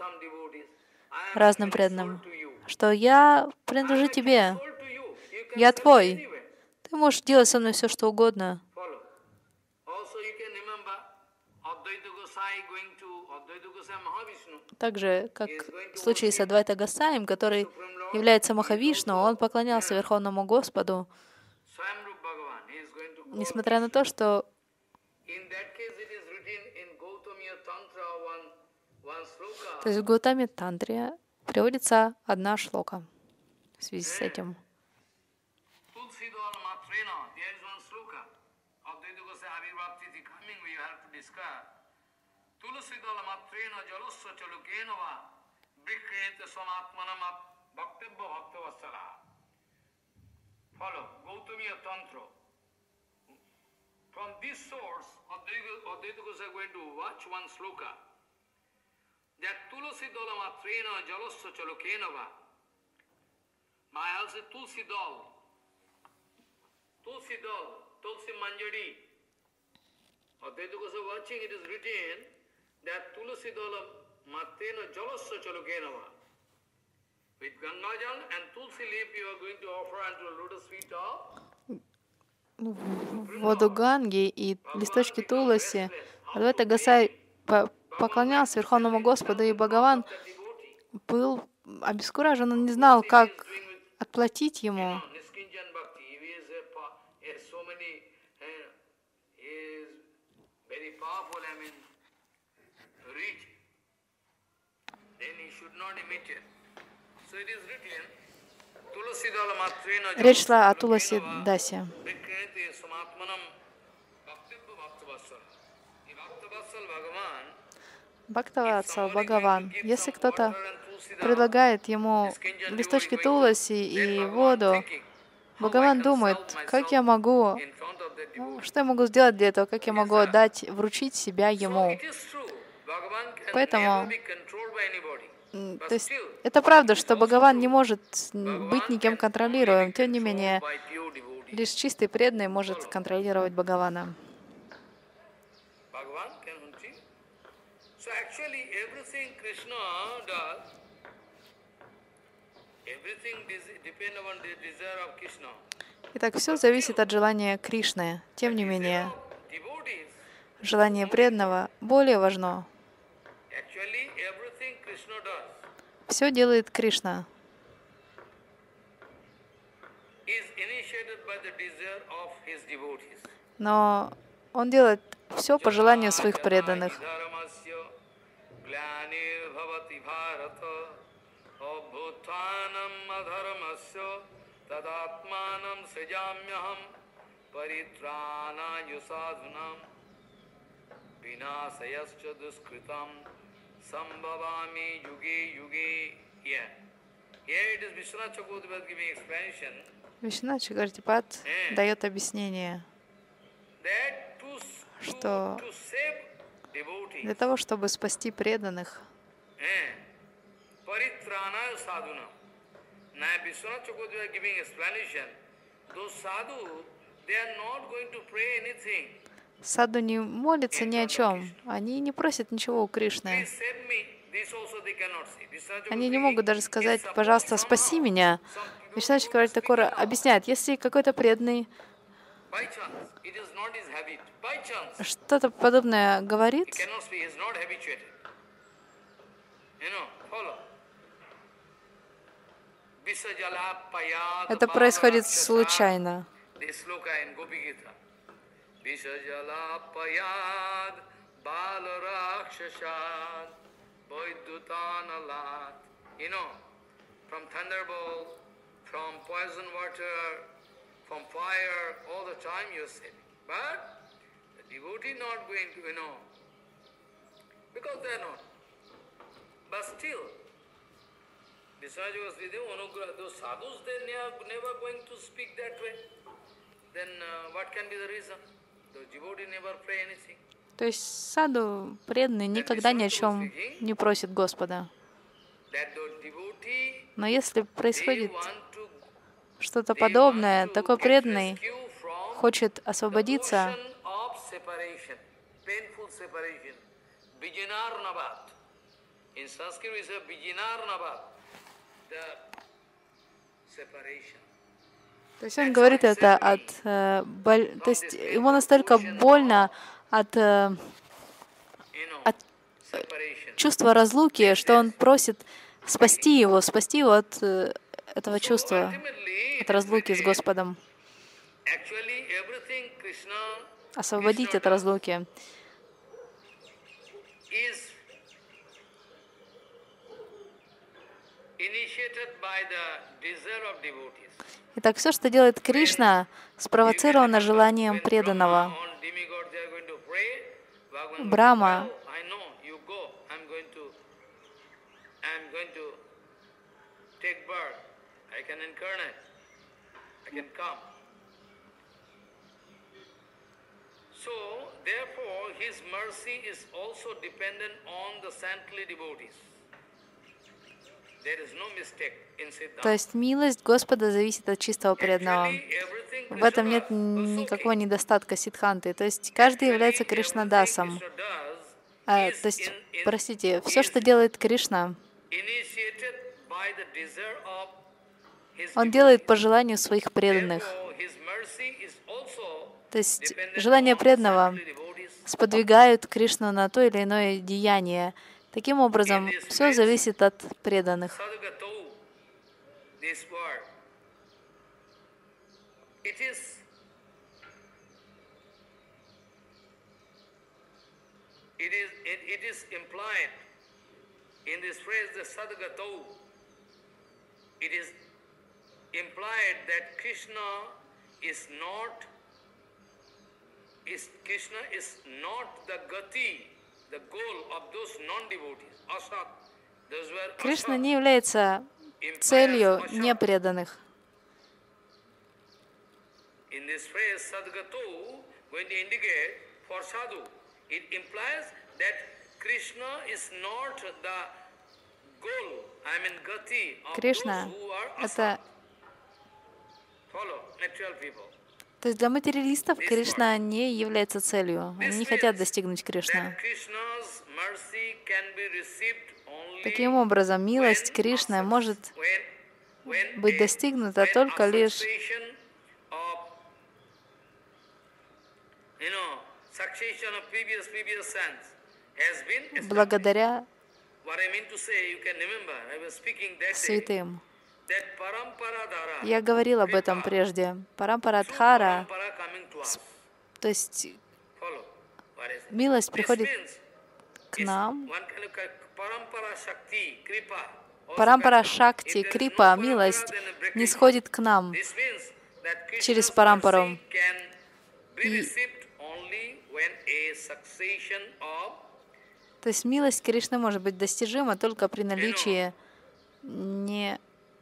разным преданным, что я принадлежу тебе, я твой. Ты можешь делать со мной все, что угодно. Follow. Also you can remember Advaita Gosai going to Так как в случае с Адвайта Гасаем, который является Махавишну, он поклонялся Верховному Господу, несмотря на то, что то есть в Гутаме Тантре приводится одна шлока в связи с этим. There is one sloka. Advaita Gosai Avirbhav Tithi coming, we have to discuss. तुलसी दल मात्रेन जलस्व चलुकेन वा विक्रेत समात्मन वक्तव्य भक्त वत्सला फलो गौतमीय तंत्र From this source, Advaita Goswami is going to watch one sloka. That Tulasi Dolama Trena Jalosya Chalokenava. Mahal se Tulsi Dol. Tulsi Dol. Tulsi Manjari. Advaita Goswami watching, it is written, that Tulsi Dala Matena Jalasya Chalukenava. With Ganga Jal and Tulsi leaf you are going to offer unto the lotus feet of в воду Ганги и листочки Туласи, Адвайта Гасай по- поклонялся Верховному Господу, и Бхагаван был обескуражен, он не знал, как отплатить ему. Niskinjan Bhakti. He is, a, pa- he has so many, uh, he is very powerful, I mean, rich. Then he should not imitate. So it is written, Tulasi Dala Matrena Речь шла о Туласи Дасе. Бхактаватсал, Бхагаван. Если кто-то предлагает ему листочки Туласи и воду, Бхагаван думает, как я могу, devotee. что я могу сделать для этого, как я могу отдать, вручить себя ему. Поэтому, То есть это правда, что Бхагаван не может быть никем контролируем. Тем не менее, лишь чистый преданный может контролировать Бхагавана. Итак, все зависит от желания Кришны. Тем не менее, желание преданного более важно. actually, everything Krishna does Все делает Кришна. is initiated by the desire of his devotees. Но он делает все по желанию своих преданных. धर्मस्य ग्लानिर्भवति भारत अभ्युत्थानम् अधर्मस्य तदात्मानं सृजाम्यहं परित्राणाय साधुनां विनाशयश्च दुष्कृतं Sambhavami Yugi Yugi here. Here it is Vishwanath Chakravarti giving explanation. Вишна Чакартипат дает объяснение, что для того, чтобы спасти преданных, Eh, саду не молятся ни о чем. Они не просят ничего у Кришны. Они не могут даже сказать, пожалуйста, спаси меня. Вишначи говорит такое, объясняет, если какой-то преданный что-то подобное говорит, это происходит случайно. Visajalapayad Balarakshasad Vaidutanalat. You know, from thunderbolt, from poison water, from fire, all the time you're saving. But the devotee not going to, you know, because they're not. But still, Vishwanath was with you, Anugrah, those sadhus, they never, never going to speak that way. then uh, what can be the reason? То есть саду преданный никогда ни о чем не просит Господа. Но если происходит что-то подобное, такой преданный хочет освободиться. In Sanskrit we say Vijnarnavat, the separation. То есть он говорит это от... э, То есть ему настолько больно от э, От- чувства разлуки, что он просит спасти его, спасти его от э, этого чувства, от разлуки с Господом, освободить от разлуки. initiated by the desire of devotees. Итак, все, что делает Кришна, спровоцировано желанием преданного. Brahma or demigod they are going to pray, Bhagavan will Брahма "Well, I know, you go. I'm going to I'm going to take birth. I can incarnate. I can come. So, therefore, his mercy is also dependent on the saintly devotees. There is no mistake in Siddhanta. То есть милость Господа зависит от чистого преданного. В этом нет никакого недостатка сидханты. То есть каждый является Кришнадасом. А, то есть, простите, все, что делает Кришна, он делает по желанию своих преданных. То есть желание преданного сподвигают Кришну на то или иное деяние. Таким образом, все зависит от преданных. Is not is Krishna is not the gati, Кришна не является целью непреданных. Кришна это... То есть для материалистов Кришна не является целью. Они не хотят достигнуть only Таким образом, милость Кришны может быть достигнута только лишь благодаря святым. Я говорил об этом прежде. Парампарадхара, то есть милость приходит к нам. Парампара. Шакти, Крипа, милость не сходит к нам. Через парампару. И- То есть милость Кришны может быть достижима только при наличии не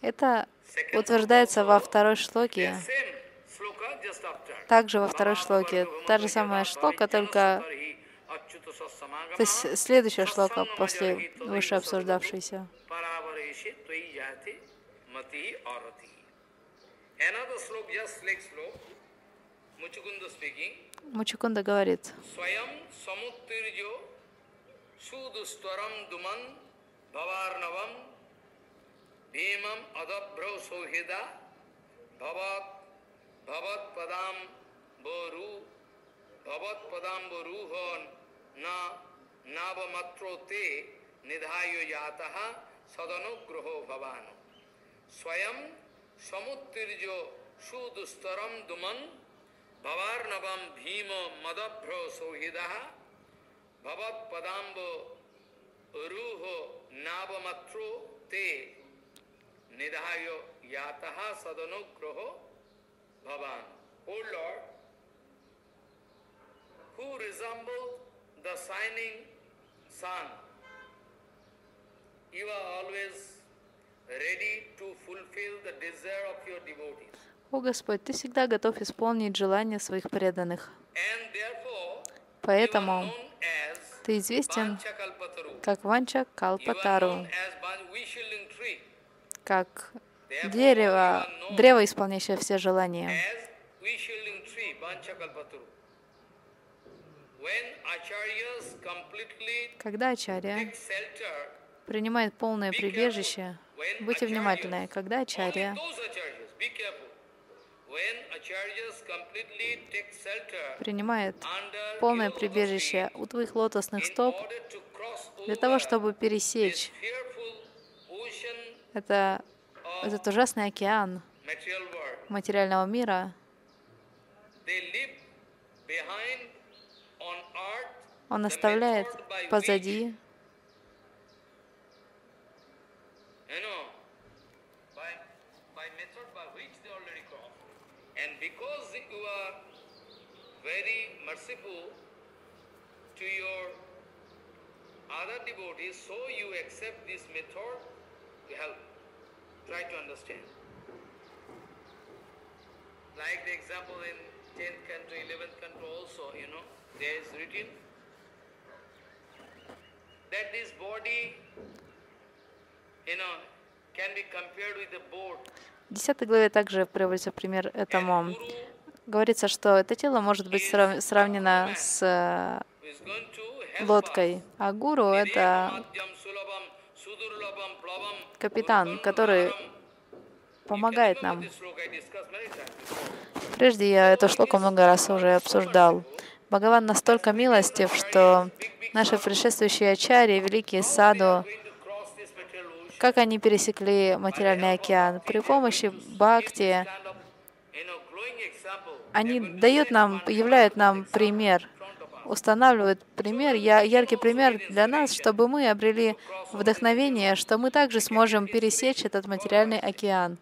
Это утверждается во второй шлоке. Также во второй шлоке. Та же самая шлока, только... То есть следующая шлока после выше обсуждавшейся. Мучукунда говорит, Сваям भीमम अदभ्रौ सौहृदा भवत भवत पदाम बोरु भवत पदाम बोरुहन न, नावमत्रो ते निधायो यातः सदनुग्रहो भवान। स्वयं समुत्तीर्जो सुदुस्तरम दुमन Bhavarnavam bhima madabhro sohidaha bhavat padambo ruho navamatro te nidhayo yataha sadanugraho bhavan. O Lord, who resemble the shining sun, you are always ready to fulfill the desire of your devotees. О Господь, Ты всегда готов исполнить желания своих преданных. Поэтому Ты известен как Ванча Калпатару, как дерево, древо, исполняющее все желания. Когда Ачарья принимает полное прибежище, будьте внимательны, когда Ачарья принимает полное прибежище у твоих лотосных стоп для того, чтобы пересечь это, этот ужасный океан материального мира, он оставляет позади you know, by, by method by which they already crossed. And because you are very merciful to your other devotees, so you accept this method to help. Try to understand. Like the example in 10th canto, 11th canto also, you know, there is written that this body, you know, can be compared with a boat. В 10 главе также приводится пример этому. Говорится, что это тело может быть срав- сравнено с э, лодкой, а гуру — это капитан, который помогает нам. Прежде я эту шлоку много раз уже обсуждал. Бхагаван настолько милостив, что наши предшествующие ачари, великие саду, как они пересекли материальный океан. При помощи бхакти они дают нам, являют нам пример, устанавливают пример, яркий пример для нас, чтобы мы обрели вдохновение, что мы также сможем пересечь этот материальный океан.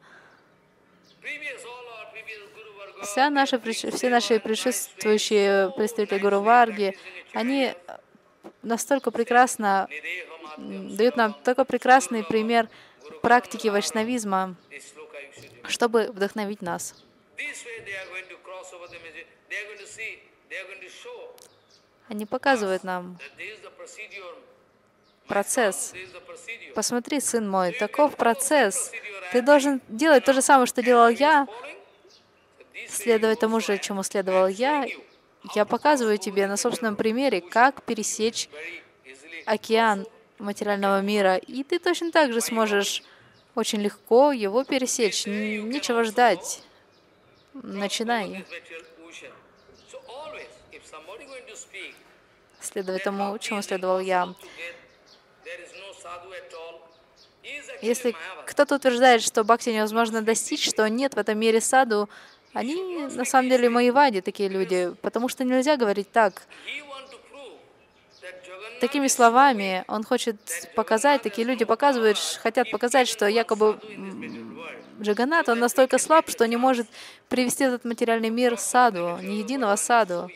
Previous, all our previous Guru Varga, Вся предш- все наши предшествующие представители Гуру Варги, они настолько прекрасно дают нам только прекрасный пример практики вайшнавизма, чтобы вдохновить нас. Они показывают нам процесс. Посмотри, сын мой, таков процесс. Ты должен делать то же самое, что делал я, Following? So this way следовать тому же, чему следовал я. Я показываю тебе на собственном примере, как пересечь океан материального мира, и ты точно так же сможешь очень легко его пересечь. Нечего ждать. Начинай. Следуя тому, чему следовал я. Если кто-то утверждает, что бхакти невозможно достичь, что нет в этом мире саду, они на самом деле маевади, такие люди, потому что нельзя говорить так. Такими словами он хочет показать, такие люди показывают, хотят показать, что якобы Джаганат, он настолько слаб, что не может привести этот материальный мир в саду, ни единого саду.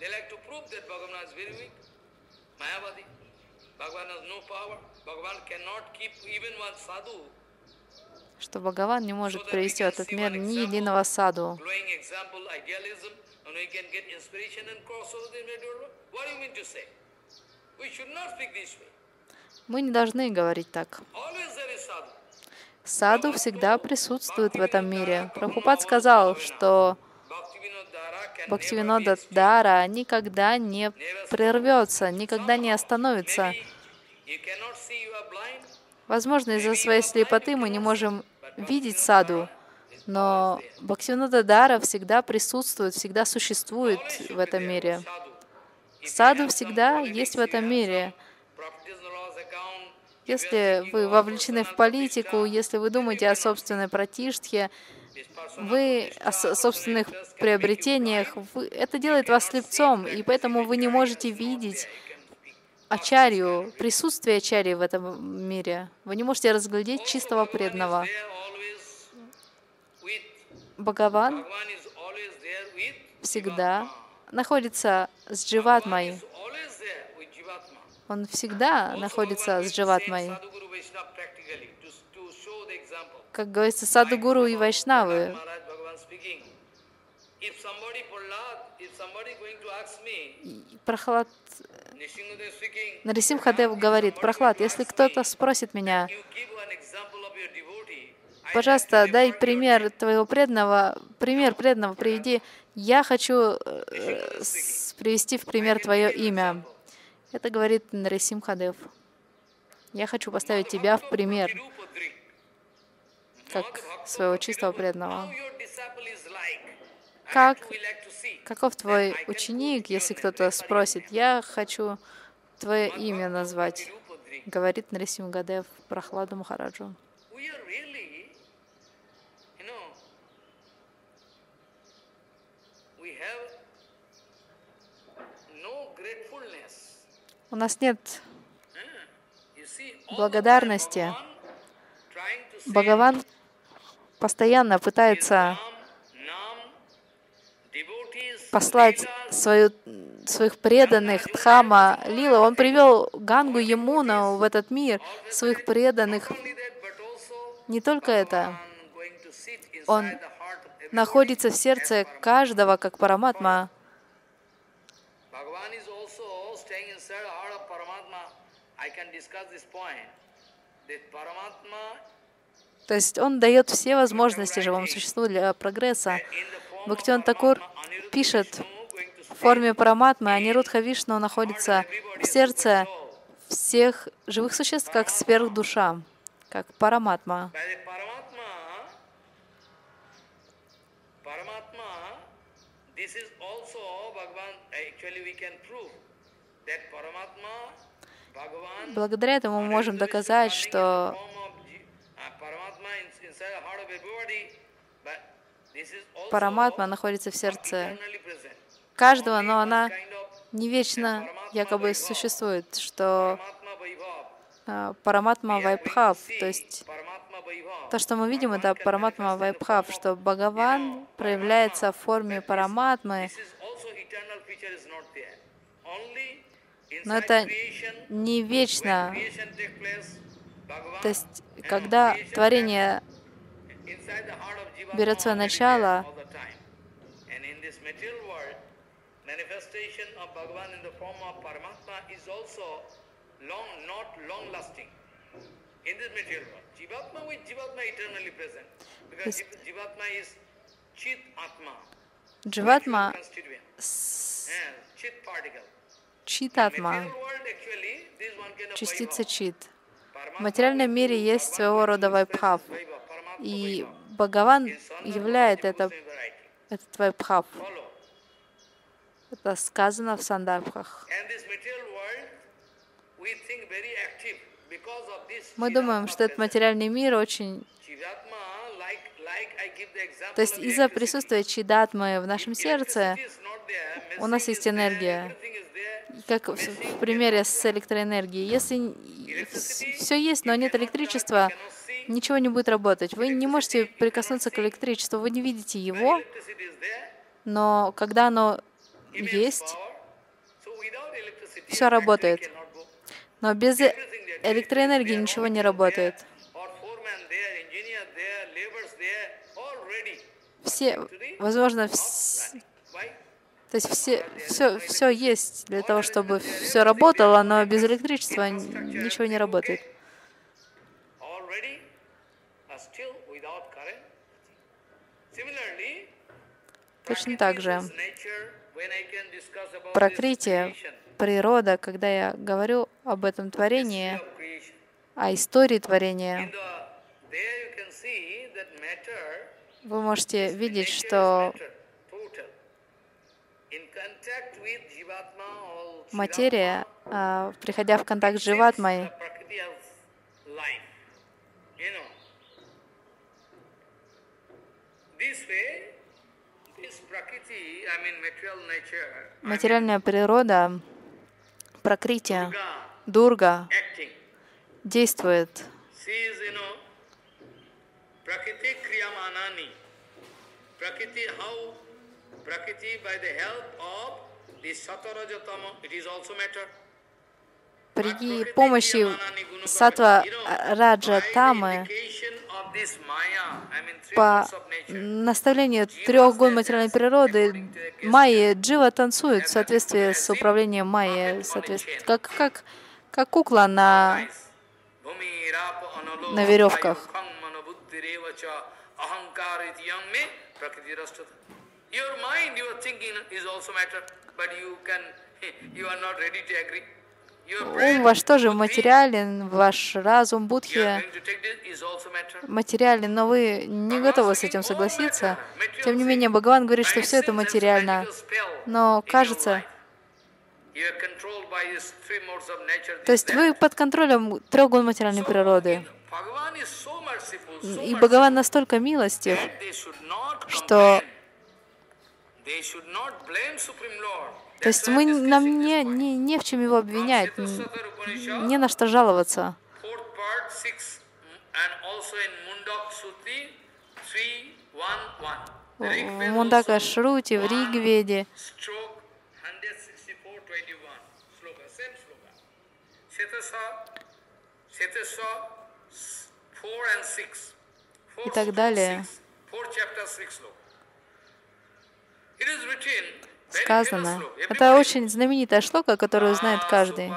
They like to prove that Bhagavan is very weak. Mayavadi. Bhagavan has no power. Что Бхагаван не может привести в этот мир ни единого саду. Мы не должны говорить так. Саду всегда присутствует в этом мире. Прабхупад сказал, что Бхактивинода Дара никогда не прервется, никогда не остановится. Возможно, из-за своей слепоты мы не можем видеть саду, но Бхактивинода Дара всегда присутствует, всегда существует в этом мире. Саду. Всегда есть в этом мире. Если вы вовлечены в политику, если вы думаете о собственной пратиштхе, вы о собственных приобретениях, вы, это делает вас слепцом, и поэтому вы не можете видеть ачарью, присутствие ачарьи в этом мире. Вы не можете разглядеть чистого преданного. Бхагаван всегда находится с Дживатмой. Он всегда находится с Дживатмой. Как говорится, саду гуру и вайшнавы. Прохлад Нарисимхадев говорит, Прохлад, если кто-то спросит меня, пожалуйста, дай пример твоего преданного, пример преданного приведи. Я хочу э, привести в пример твое имя. Это говорит Нарисимхадев. Я хочу поставить тебя в пример, как своего чистого преданного. Как, каков твой ученик, если кто-то спросит, я хочу твое имя назвать, говорит Нарисимгадев Прохладу Махараджу. У нас нет благодарности. Бхагаван постоянно пытается послать свою, своих преданных Дхама Лила. Он привел Гангу Ямуну в этот мир, своих преданных. Не только это, он находится в сердце каждого, как Параматма. То есть он дает все возможности живому существу для прогресса. Бхактиван Такур пишет в форме Параматмы, Анирудха Вишну находится в сердце всех живых существ, как сверхдуша, как Параматма. Благодаря этому мы можем доказать, что Параматма находится в сердце каждого, но она не вечно якобы существует, что а, Параматма Вайбхав, то есть то, что мы видим, это Параматма Вайбхав, что Бхагаван проявляется в форме Параматмы, но это не вечно. То есть, когда творение берет свое начало, Дживатма читатма, частица чит. В материальном мире есть своего рода вайбхав. И Бхагаван являет это, этот вайбхав. Это сказано в сандарбхах. Мы думаем, что этот материальный мир очень... То есть из-за присутствия чидатмы в нашем сердце у нас есть энергия. как в примере с электроэнергией. Если все есть, но нет электричества, ничего не будет работать. Вы не можете прикоснуться к электричеству, вы не видите его, но когда оно есть, все работает. Но без электроэнергии ничего не работает. Все, возможно, все, то есть все, все, все есть для того, чтобы все работало, но без электричества ничего не работает. Точно так же. Прокрытие, природа, когда я говорю об этом творении, о истории творения, вы можете видеть, что материя, а, приходя в контакт с Живатмой, This way, Материальная природа, прокритие, Durga дурга действует. Prakriti by the help of the Satarajatama, it is also matter. При помощи сатва раджа тамы по наставлению трех гун материальной природы майи джива танцует в соответствии с управлением соответственно, как, как, как кукла на, на веревках. Your mind, your thinking is also matter, but you can, [LAUGHS] you are not ready to agree. Ум ваш тоже материален, ваш разум, будхи материален, но вы не готовы с этим согласиться. Тем не менее, Бхагаван говорит, что все это материально. Но кажется, то есть вы под контролем трех гун материальной природы. И Бхагаван настолько милостив, что то есть мы, нам не, не, не в чем его обвинять, не на что жаловаться. В Мундака Шрути, в Ригведе, Stroke 164, 21. Sloka, same sloka. Shetasa, Shetasa, s- four and six. Four И так далее. Сказано. Это очень знаменитая шлока, которую знает каждый.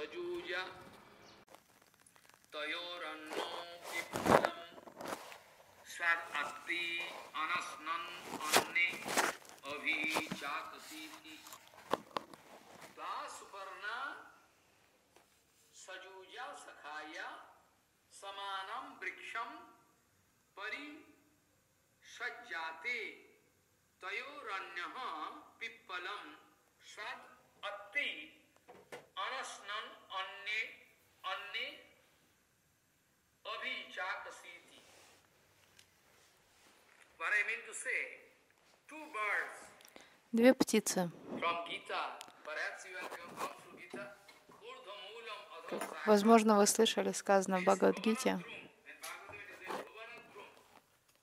Sajuja tayoranno Две птицы. Возможно, вы слышали сказано в Бхагавадгите. And Bhagavad Gita says, Bhuvanadrum.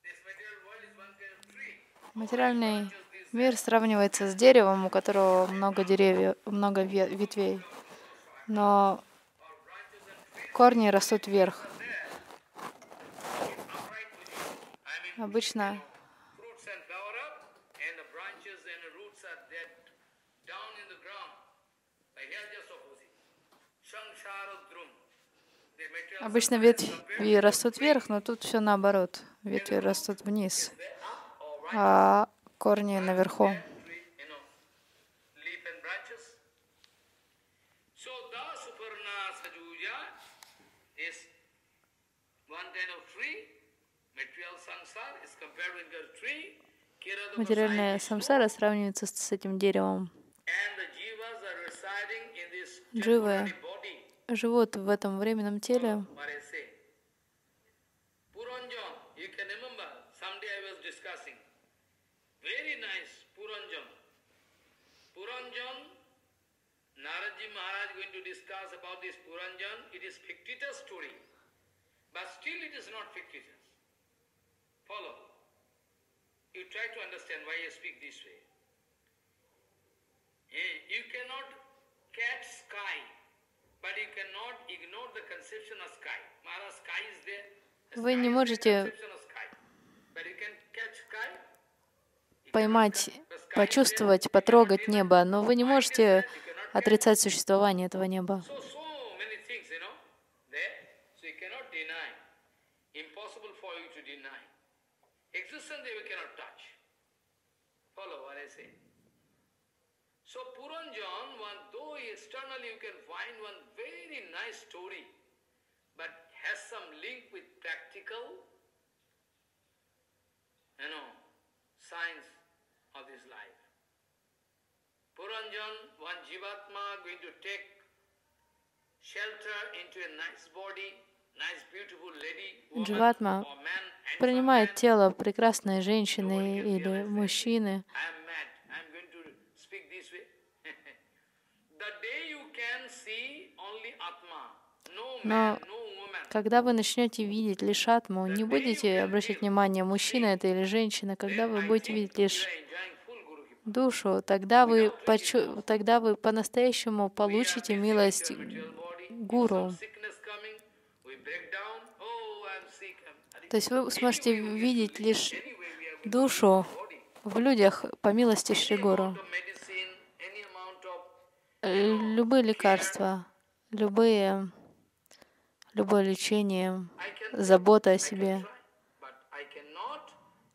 This material world is one kind of tree. Материальный мир сравнивается с деревом, у которого много деревьев, много ве- ветвей. Но корни растут вверх. Обычно Обычно ветви растут вверх, но тут все наоборот. Ветви растут вниз, а корни наверху. Материальная самсара сравнивается с этим деревом. Дживы живут в этом временном теле. What I say. Puranjan, you can remember, someday I was discussing. Very nice, Puranjan. Puranjan, Naradji Maharaj going to discuss about this Puranjan. It is fictitious story. But still it is not fictitious. Follow. You try to understand why I speak this way. Eh, You cannot catch sky, but you cannot ignore the conception of sky. Maharaj, sky is there. The Вы не можете поймать, почувствовать, потрогать небо, но вы не можете отрицать существование этого неба. Science of this life. Puranjan, one Jivatma going to take shelter into a nice body, nice beautiful lady, Дживатма принимает тело прекрасной женщины или мужчины, [LAUGHS] Но когда вы начнете видеть лишь атму, не будете обращать внимание, мужчина это или женщина, когда вы будете видеть лишь душу, тогда вы, почу- тогда вы по-настоящему получите милость гуру. То есть вы сможете видеть лишь душу в людях по милости Шри Гуру. Э, Любые лекарства, любые, любое лечение, забота о себе but I cannot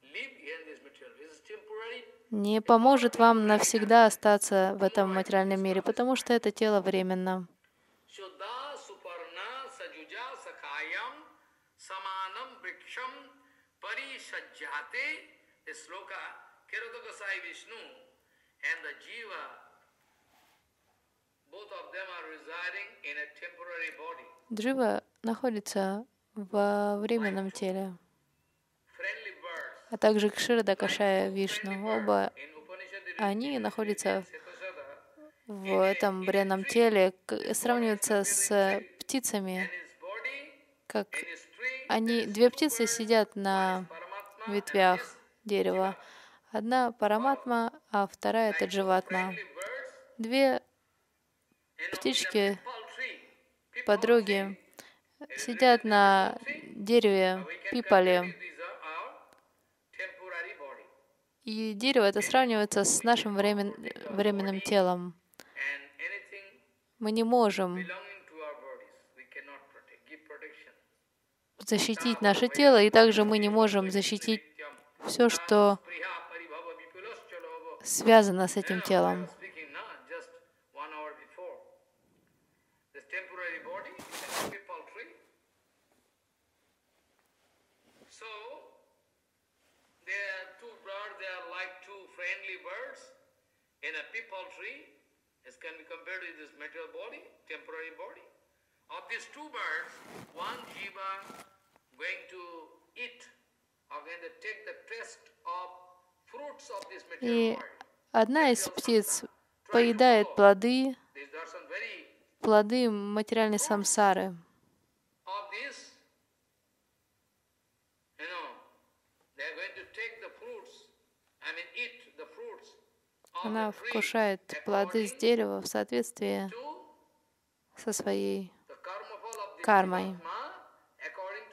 live in this material. This is temporary. Не поможет вам навсегда остаться в этом материальном мире, потому что это тело временно. Джива находится во временном теле. А также Кширада Кашая Вишну. Оба они находятся в этом бренном теле, сравниваются с птицами, как они, две птицы сидят на ветвях дерева. Одна параматма, а вторая это дживатма. Две птички, подруги, сидят на дереве пипали. These are our temporary body. И дерево это сравнивается с нашим времен, временным телом. Мы не можем защитить наше тело, и также мы не можем защитить все, что связано с этим телом. speaking now, just one hour before. This temporary body is a people tree. So, there are two birds, they are like two friendly birds in a people tree. This can be compared with this material body, temporary body. Of these two birds, one jiva going to eat, or going to take the taste of fruits of this material world. одна из птиц поедает плоды, плоды материальной самсары. Она вкушает плоды с дерева в соответствии со своей the karma fall of the Karmai. jivatma, according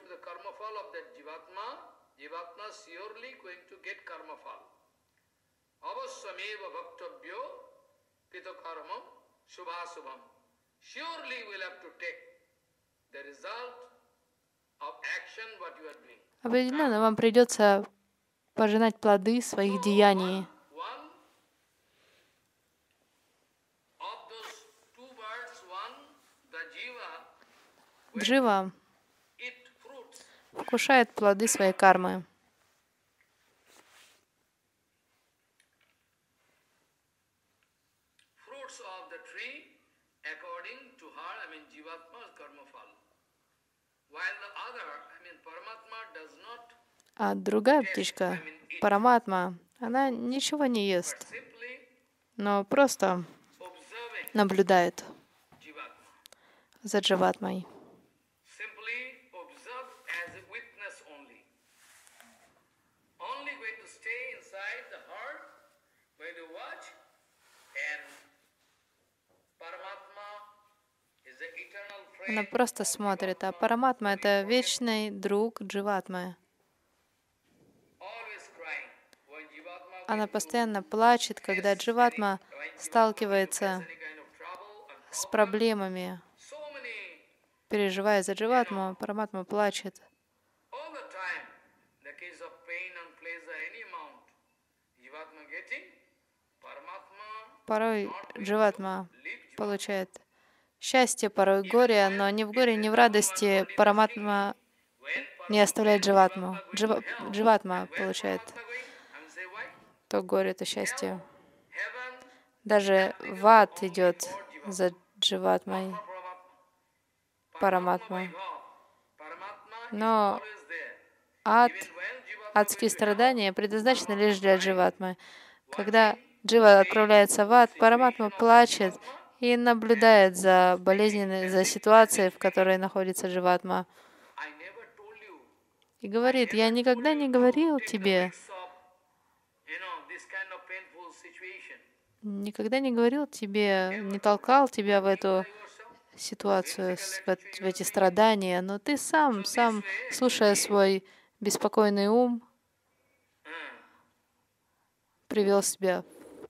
I mean Paramatma does not А другая птичка, Параматма, она ничего не ест, но просто наблюдает за Дживатмой. Simply observe as a witness only. Only going to stay inside the heart, going to watch, and Paramatma is the eternal Она просто смотрит, а Параматма — это вечный друг Дживатмы. Она постоянно плачет, когда Дживатма сталкивается с проблемами. Переживая за Дживатму, Параматма плачет. Порой Дживатма получает счастье, порой горе, но ни в горе, ни в радости Параматма не оставляет Дживатму. Джива- Дживатма получает то горе, то счастье. Даже в ад идет за Дживатмой. Is Но ад, адские страдания предназначены лишь для дживатмы. Когда джива отправляется в ад, Параматма плачет и наблюдает за болезненной, за ситуацией, в которой находится дживатма. И говорит, я никогда не говорил тебе, никогда не говорил тебе, не толкал тебя в эту ситуацию, в эти страдания, но ты сам, сам, слушая свой беспокойный ум, привел себя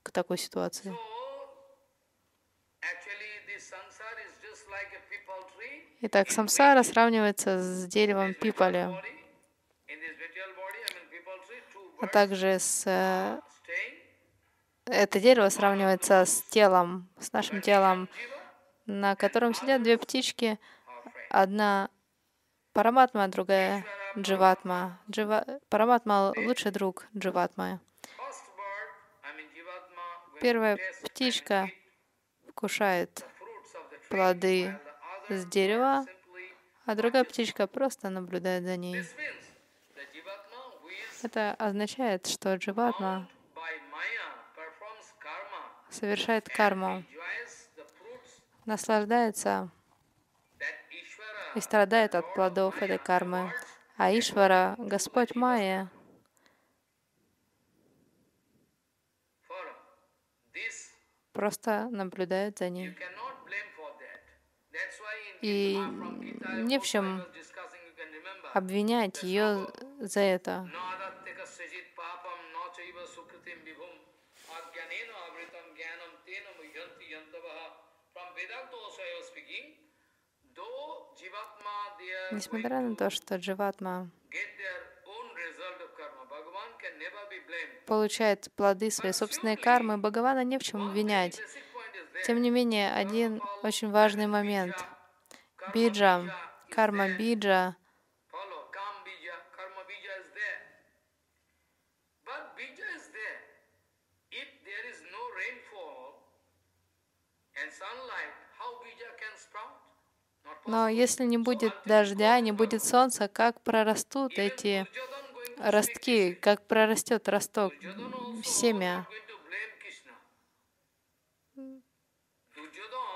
к такой ситуации. Итак, самсара сравнивается с деревом пипали, а также с э, это дерево сравнивается с телом, с нашим телом, на котором сидят две птички, одна Параматма, другая Дживатма. Джива... Параматма — лучший друг Дживатмы. Первая птичка вкушает плоды с дерева, а другая птичка просто наблюдает за ней. Это означает, что Дживатма совершает карму, наслаждается и страдает от плодов этой кармы. А Ишвара, Господь Майя, просто наблюдает за ней. И не в чем обвинять ее за это. Несмотря на то, что Дживатма получает плоды своей собственной кармы, Бхагавана не в чем обвинять. Тем не менее, один очень важный момент. Биджа, карма биджа, Но если не будет дождя, не будет солнца, как прорастут эти ростки, как прорастет росток, семя?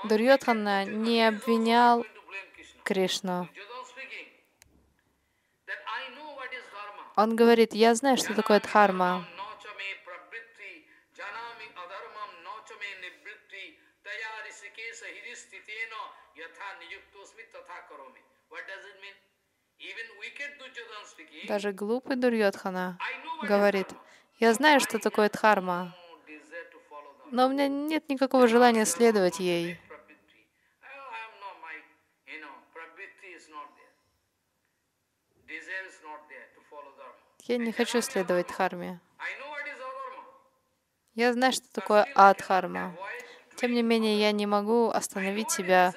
Дурьотхана не обвинял Кришну. Он говорит, я знаю, что такое дхарма. Даже глупый Дурьотхана говорит, я знаю, что такое дхарма, но у меня нет никакого желания следовать ей. Я не хочу следовать дхарме. Я знаю, что такое адхарма. Тем не менее, я не могу остановить себя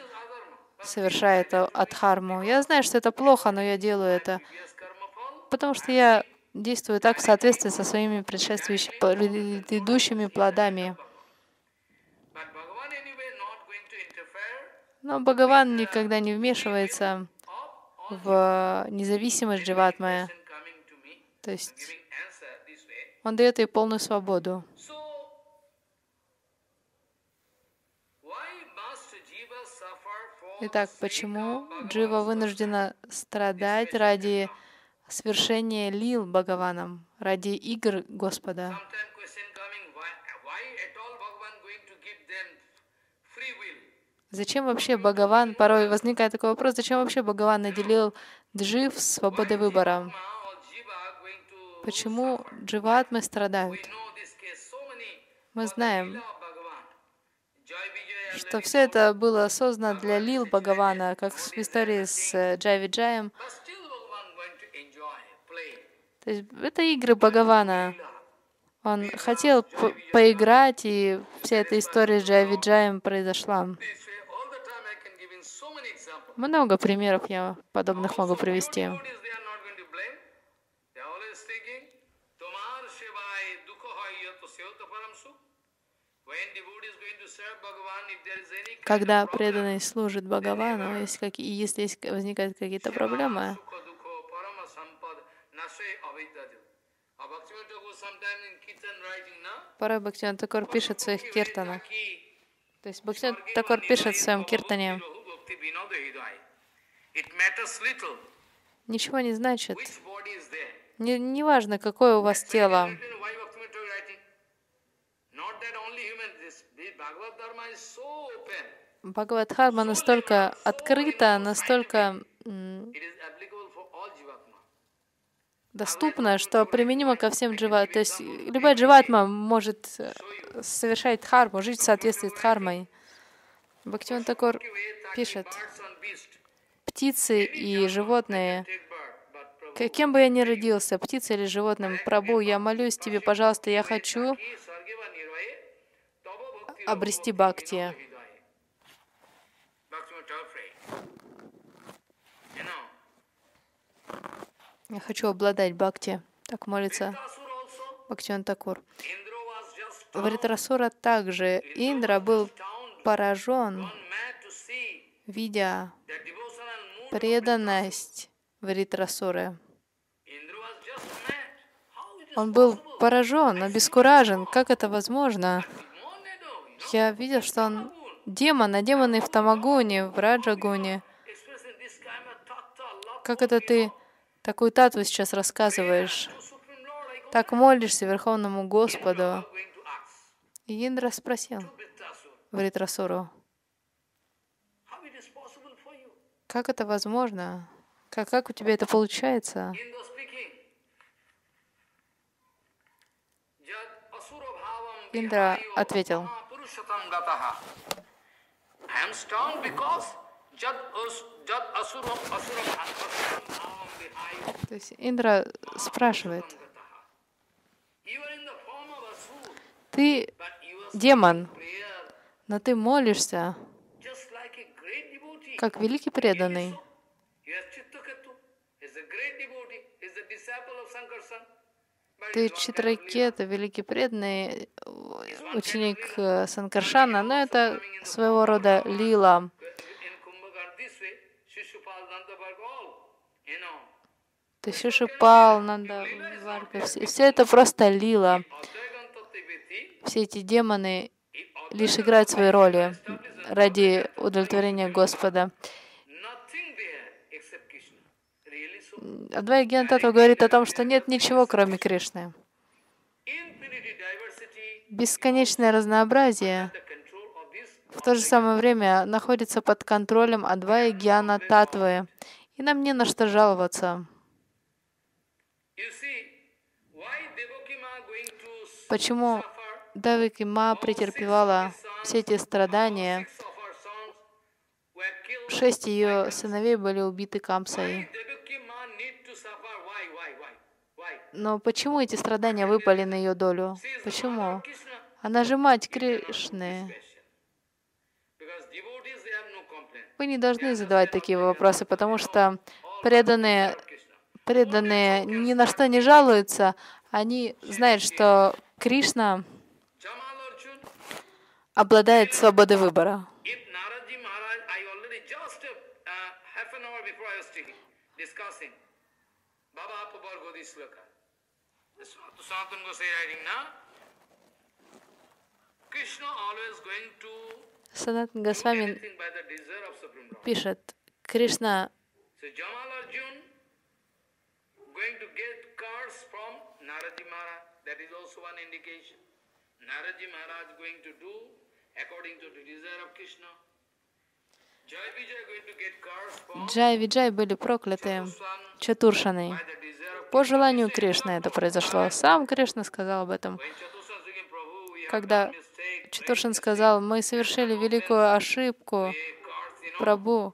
совершая это адхарму. Я знаю, что это плохо, но я делаю это, потому что я действую так в соответствии со своими предыдущими плодами. Но Бхагаван никогда не вмешивается в независимость Дживатмая. То есть он дает ей полную свободу. Итак, почему Джива вынуждена страдать ради свершения лил Бхагаваном, ради игр Господа? Зачем вообще Бхагаван, порой возникает такой вопрос, зачем вообще Бхагаван наделил Джив свободой выбора? Почему дживатмы страдают? Мы знаем, что все это было создано для Лил Бхагавана, как в истории с э, Джави Джаем. То есть это игры Бхагавана. Он хотел по поиграть, и вся эта история с Джави Джаем произошла. Много примеров я подобных могу привести. Когда преданный служит Бхагавану, если, как, если есть, возникают какие-то проблемы? Порой Бхактиван Такор пишет в своих киртанах. То есть Бхактиван Такор пишет в своем киртане, ничего не значит. Не, не важно, какое у вас тело. Why Bhaktivinoda Thakur writing? Not that only human, this, this Bhagavad Dharma is so open. Бхагавадхарма настолько открыта, настолько доступна, что применима ко всем джива. То есть любая дживатма может э, совершать дхарму, жить в соответствии с дхармой. Бхактиван Такор пишет, птицы и животные, каким бы я ни родился, птицей или животным, Прабу, я молюсь тебе, пожалуйста, я хочу обрести бхакти. Я хочу обладать бхакти. Так молится Бхактиван Такур. Indra was just В Ритрасура также Индра был поражен, видя преданность в Ритрасуре. Indra was just mad. How it is Он был поражен, обескуражен. Как это возможно? Я видел, что он демон, а демоны в Тамагуне, в Раджагуне. Как это ты такую татву сейчас рассказываешь? Так молишься Верховному Господу. И Индра спросил Vritrasura, в Ритрасуру, how it is possible for you? как это возможно? Как, как у тебя это получается? Индра ответил, mahapurushatam gataha. I am strong because jad as- jad asura asura bha- asura bhavam vihayo то есть Индра спрашивает, ты демон, но ты молишься, как великий преданный. Yes, Chittaketu is a great devotee, is a disciple of Sankarshan. But Ты Читракета, великий преданный, э, ученик э, Санкаршана, но это своего рода лила. есть Шишипал, Нанда, Варга, все, все это просто лила. Все эти демоны лишь играют свои роли ради удовлетворения Господа. nothing there except Krishna. Really so? Адвай Гьянтатва говорит о том, что нет ничего, кроме Кришны. Бесконечное разнообразие в то же самое время находится под контролем Адвая Гьяна Татвы. И нам не на что жаловаться. Почему? Давики Ма претерпевала все эти страдания? Шесть ее сыновей были убиты Камсой. Devaki Ma need to suffer? Why, why, why, why? Но почему эти страдания выпали на ее долю? Почему? Она же мать Кришны. Вы не должны задавать такие вопросы, потому что преданные, преданные ни на что не жалуются. Они знают, что Кришна обладает свободой выбора. discussing Baba Apapar Godi Sloka. Do Госвами пишет, Кришна Джай Виджай были прокляты Чатуршаной. По желанию Кришны это произошло. Сам Кришна сказал об этом. Когда. Чатуршин сказал, мы совершили великую ошибку. Прабу.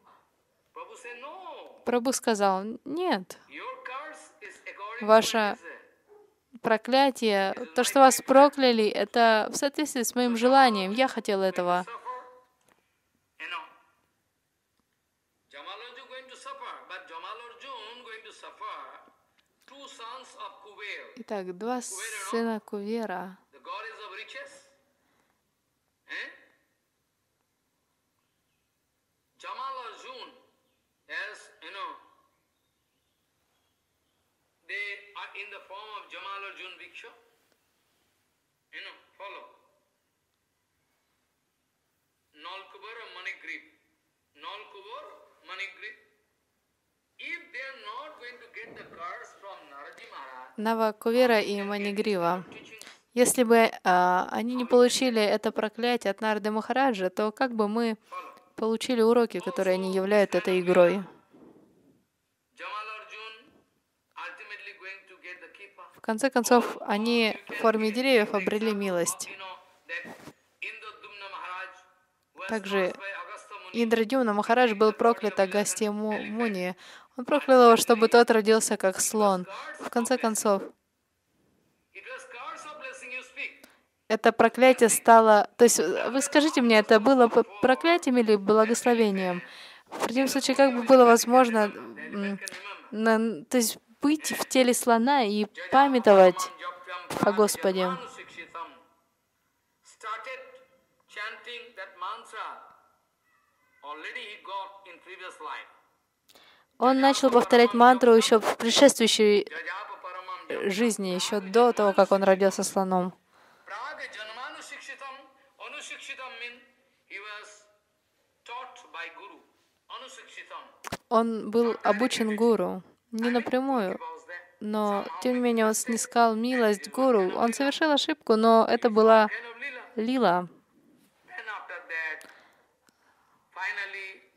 Прабу сказал, нет, desire. проклятие, то, что вас прокляли, это в соответствии с моим желанием. Я хотел этого. suffer. You know, Jamal Arjun going to suffer, but Jamal Arjun going to suffer. Two sons of Kuber, Итак, два сына Кувера. the goddess of riches. Eh? Jamal Arjun, as you know, they in the form of Jamal Arjun You know, follow. Nalkubar or Manigrip. Nalkubar, Manigrip. Навакувера и Манигрива. Если бы а, они не получили это проклятие от Нарды Махараджа, то как бы мы получили уроки, которые они являют этой игрой? В конце концов, они в форме деревьев обрели милость. Также. Индрадюмна Махарадж был проклят Агастья Му- Муни. Он проклял его, чтобы тот родился как слон. В конце концов, это проклятие стало... То есть, вы скажите мне, это было проклятием или благословением? В противном случае, как бы было возможно на- то есть быть в теле слона и памятовать о Господе? Already he got in previous life. Он начал повторять мантру еще в предшествующей paramam жизни, еще до того, как он родился слоном. Он был обучен гуру, не напрямую, но тем не менее он снискал милость гуру. Он совершил ошибку, но это была лила.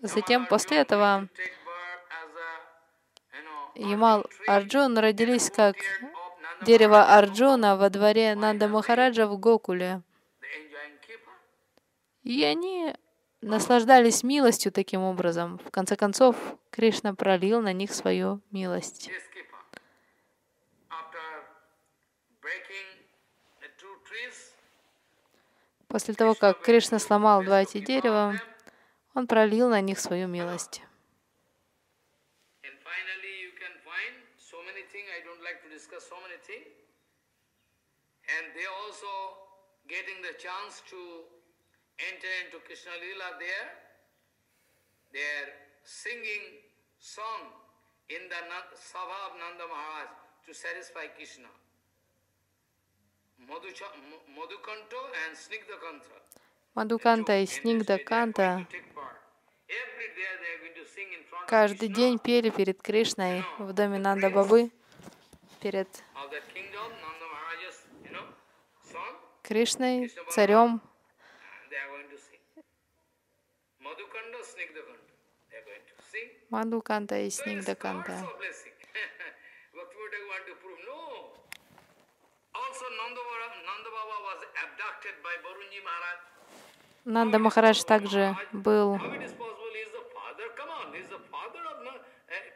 Затем, после этого, take birth as a, you know, Ямал Арджун родились как дерево Арджуна во дворе Нанда Махараджа в Гокуле. И они наслаждались милостью таким образом. В конце концов, Кришна пролил на них свою милость. После того, как Кришна сломал два эти дерева, он пролил на них свою милость. and finally you can find so many things. I don't like to discuss so many things. And they also getting the chance to enter into Krishna Lila there. They're singing song in the Sabha of Nanda Maharaj to satisfy Krishna. Madhukanto and Snigdhakanto. Мадуканта и Снигдаканта Every day they are going to sing in front of каждый день пели перед Кришной в доме Нанда Бабы, перед to sing. Мадуканта и Снигдаканта. Нанда Махарадж также был uh,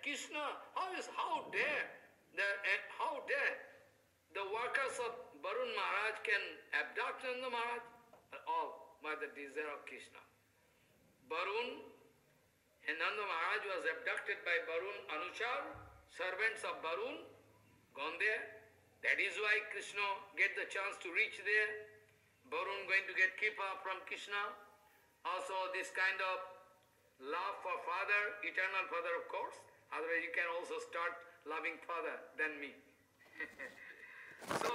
Krishna. How is how dare the uh, how dare the workers of Barun Maharaj can abduct Nanda Maharaj? All by the desire of Krishna. Barun and Nanda Maharaj was abducted by Barun Anuchar, servants of Barun, gone there. That is why Krishna get the chance to reach there. Barun going to get Kripa from Krishna. Also this kind of love for father, eternal father of course. Otherwise you can also start loving father than me. [LAUGHS] so,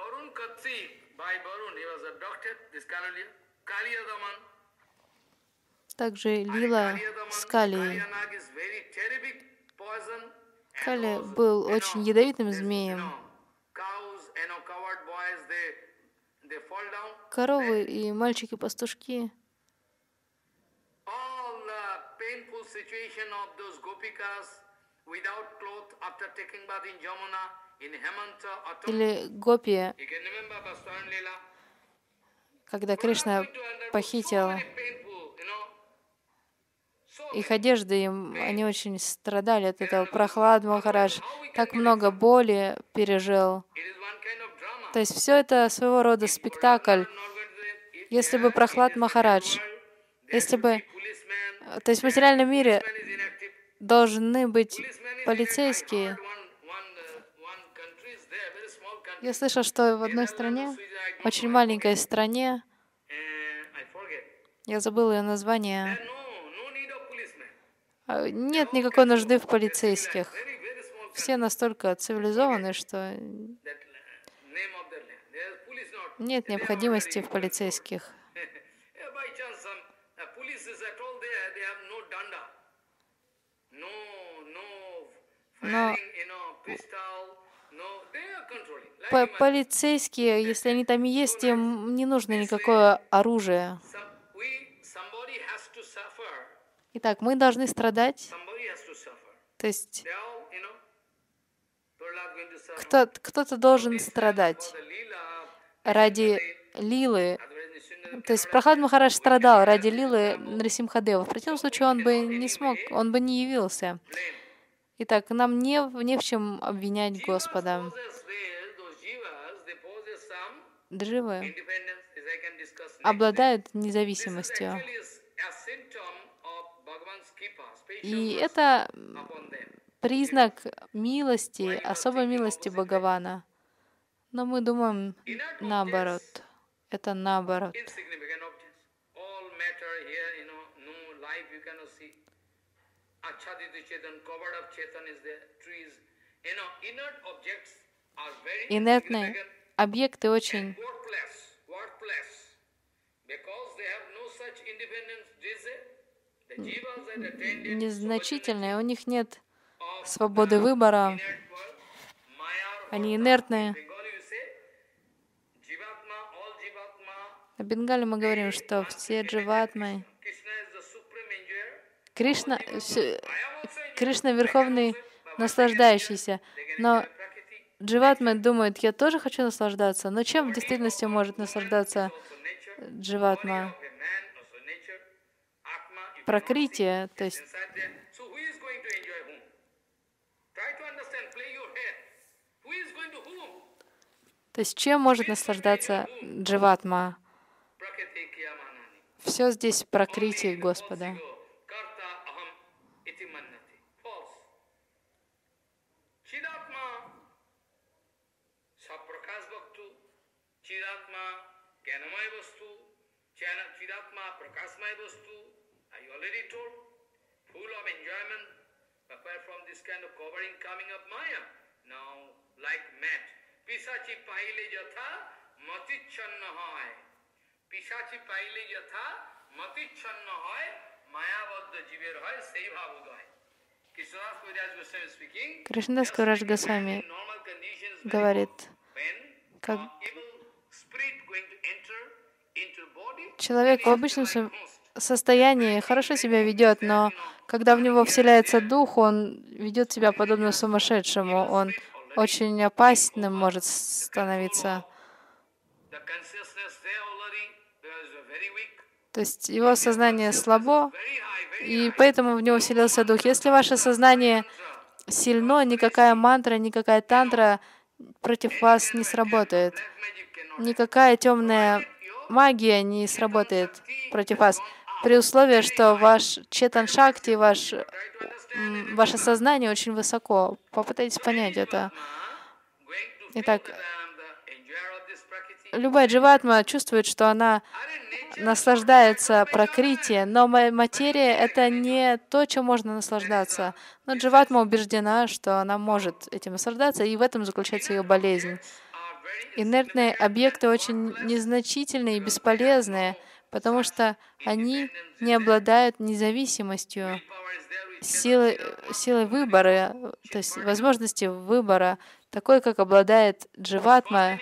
Barun Katsi, by Barun, he was abducted, this Kaliya, Kaliyadaman. также Лила с Калией. Кали был очень ядовитым змеем. Коровы и мальчики-пастушки without cloth after taking bath in Jamuna. Или гопи, когда Кришна похитил их одежды, им, они очень страдали от этого. Прохлад Махарадж так много боли пережил. То есть все это своего рода спектакль. Если бы Прохлад Махарадж, если бы, то есть в материальном мире должны быть полицейские. One, one, uh, one country is there, very small country. Я слышал, что в одной стране, очень маленькой стране, Uh, я забыла ее название, а, нет никакой нужды в полицейских. Все настолько цивилизованы, что нет необходимости в полицейских. Uh, Но- По- Полицейские, если они там есть, им не нужно никакое оружие. Итак, мы должны страдать, то есть They all, you know, Prahlad going to suffer. кто, кто-то должен страдать ради Лилы. То есть Прохлад. Махараш страдал ради Лилы Нарисимхадева. В противном случае он бы не смог, он бы не явился. Итак, нам не, не в чем обвинять Господа. Дживы обладают независимостью. И это признак милости, особой милости Бхагавана. Но мы думаем наоборот. Это наоборот. Jivas are attended незначительные, у них нет свободы выбора, они инертные. На Бенгале мы говорим, что все дживатмы, Krishna is the supreme enjoyer. Кришна. Кришна верховный наслаждающийся, но Prakriti, дживатмы думают, я тоже хочу наслаждаться, но чем в действительности может наслаждаться дживатма? Прокрытие, то есть? То есть чем может наслаждаться дживатма? Все здесь прокрытие Господа. જીવાત્મા પ્રકાશમય વસ્તુ I already told full of enjoyment apart from this kind of covering coming of Maya. Now, like mat, pisachi paile jatha matichanna hoy. Pisachi paile jatha matichanna hoy, mayabodda jiver hoy, sei bhavodoy. Кришнадас Кураж Госвами говорит, как, человек в обычном со- состоянии хорошо себя ведет, но когда в него вселяется дух, он ведет себя подобно сумасшедшему. Он очень опасным может становиться. То есть его сознание слабо, и поэтому в него вселился дух. Если ваше сознание сильно, никакая мантра, никакая тантра против вас не сработает. Никакая темная магия не сработает против вас. При условии, что ваш четан шакти, ваш, ваше сознание очень высоко. Попытайтесь понять это. Итак, любая дживатма чувствует, что она наслаждается прокрытием, но ма- материя — это не то, чем можно наслаждаться. Но дживатма убеждена, что она может этим наслаждаться, и в этом заключается ее болезнь. Инертные объекты очень незначительные и бесполезные, потому что они не обладают независимостью, силой, силой выбора, то есть возможности выбора, такой, как обладает дживатма.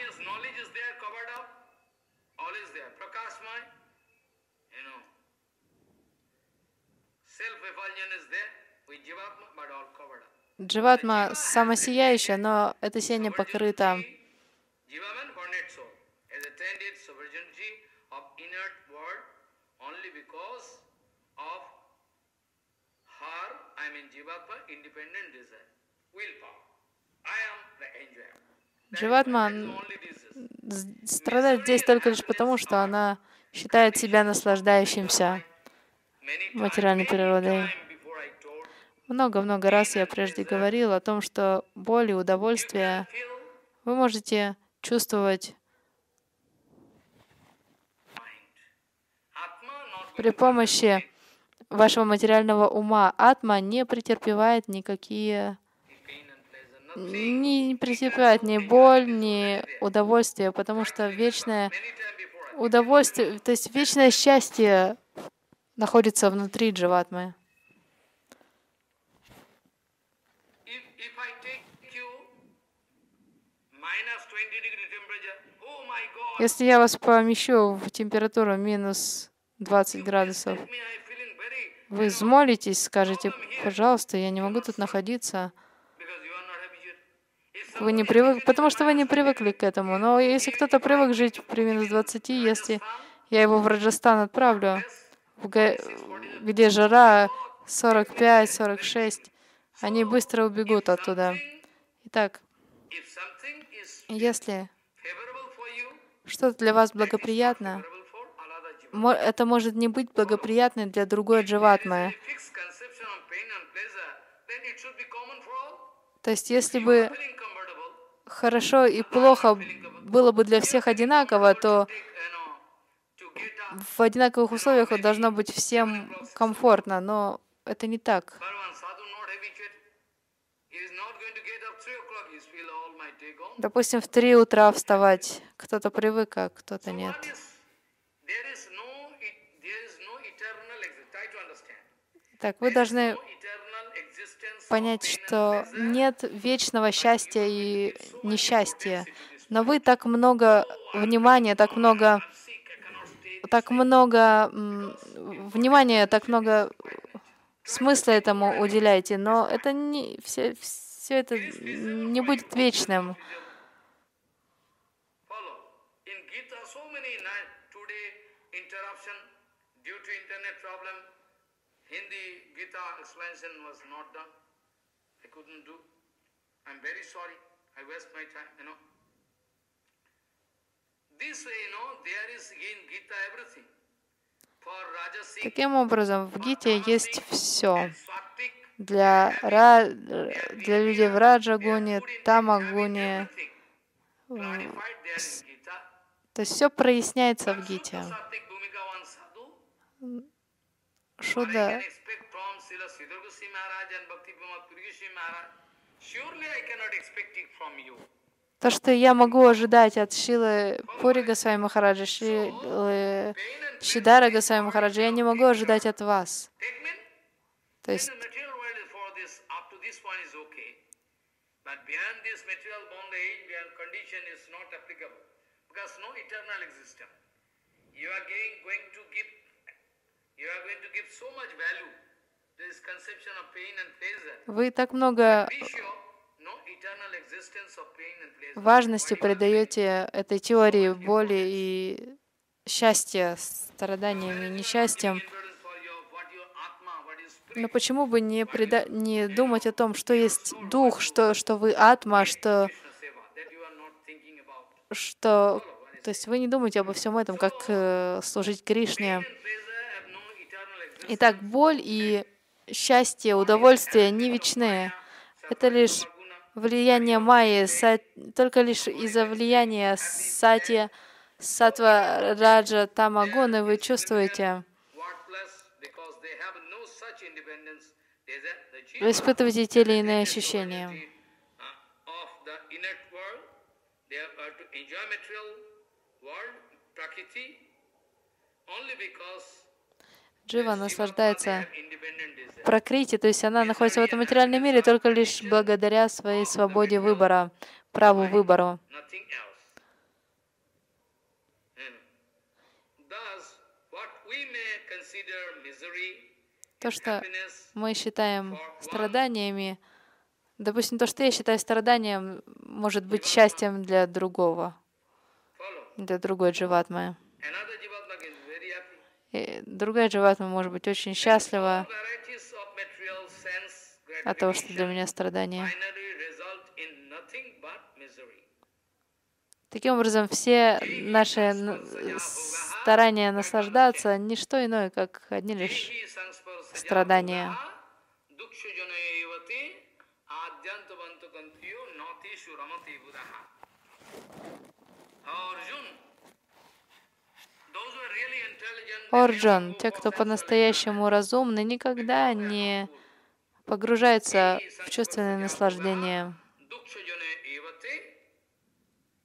Дживатма самосияющая, но это сияние покрыто Jivaman bornet soul has attained sovereignty of inert world only because of her, I mean Jivatma, independent desire, willpower. I am the enjoyer. Дживатма страдает здесь только лишь потому, что она считает себя наслаждающимся материальной природой. Много-много раз я прежде говорил о том, что боль и удовольствие вы можете чувствовать при помощи вашего материального ума. Атма не претерпевает никакие не претерпевает ни боль, ни удовольствие, потому что вечное удовольствие, то есть вечное счастье находится внутри дживатмы. If, if I take you minus 20 degree temperature, oh my God, Если я вас помещу в температуру минус 20 градусов, вы взмолитесь, скажете, пожалуйста, я не могу тут находиться. Вы не привык, потому что вы не привыкли к этому. Но если кто-то привык жить при минус 20, если я его в Раджастан отправлю, в га- где жара 45-46, они быстро убегут оттуда. Итак, если что-то для вас благоприятно, это может не быть благоприятно для другой all. То есть если бы хорошо и плохо было бы для всех одинаково, то в одинаковых условиях должно быть всем комфортно, но это не так. But one sadhu not habituated, he is not going to get up 3 o'clock, he feel all my day gone. Допустим, в три утра вставать. Кто-то привык, а кто-то нет. Understand. Так, вы должны понять, что нет вечного счастья и несчастья. Но вы так много внимания, так много, так много внимания, так много смысла этому уделяете. Но это не все, все это не будет вечным. Follow. In Gita, so many night today interruption due to internet problem. Hindi Gita explanation was not done. I couldn't do. I'm very sorry. I waste my time, you know. This way, you know, there is in Gita everything. Таким образом, в Гите есть все. Для, ра- для людей в Раджагуне, Тамагуне. То есть все проясняется в Гите. You. То, что я могу ожидать от Шилы Пури Госвами Махараджа, Шилы Шидара Госвами Махараджа, я не могу ожидать от вас. То есть. You are going to give вы так много важности придаете этой теории боли и счастья, страданиями и несчастьем. Но почему бы не, прида- не думать о том, что есть дух, что, что вы атма, что, что... То есть вы не думаете обо всем этом, как э, служить Кришне. And pleasure have no eternal existence. Итак, боль и счастье, удовольствие не вечные. Это лишь влияние майи, только лишь из-за влияния сати, сатва, раджа, тамагуны вы чувствуете, вы испытываете те или иные ощущения. only because Джива наслаждается прокрити, то есть она находится в этом материальном мире только лишь благодаря своей свободе выбора, праву misery, То, что мы считаем страданиями, допустим, то, что я считаю страданием, может быть счастьем для другого, для другой дживатмы. Another jivatma is very happy. И другая дживатма может быть очень счастлива от того, что для меня страдание. Таким образом, все наши старания наслаждаться — ничто иное, как одни лишь страдания. Орджон, те, кто по-настоящему разумны, никогда не погружаются в чувственное наслаждение. enjoyment.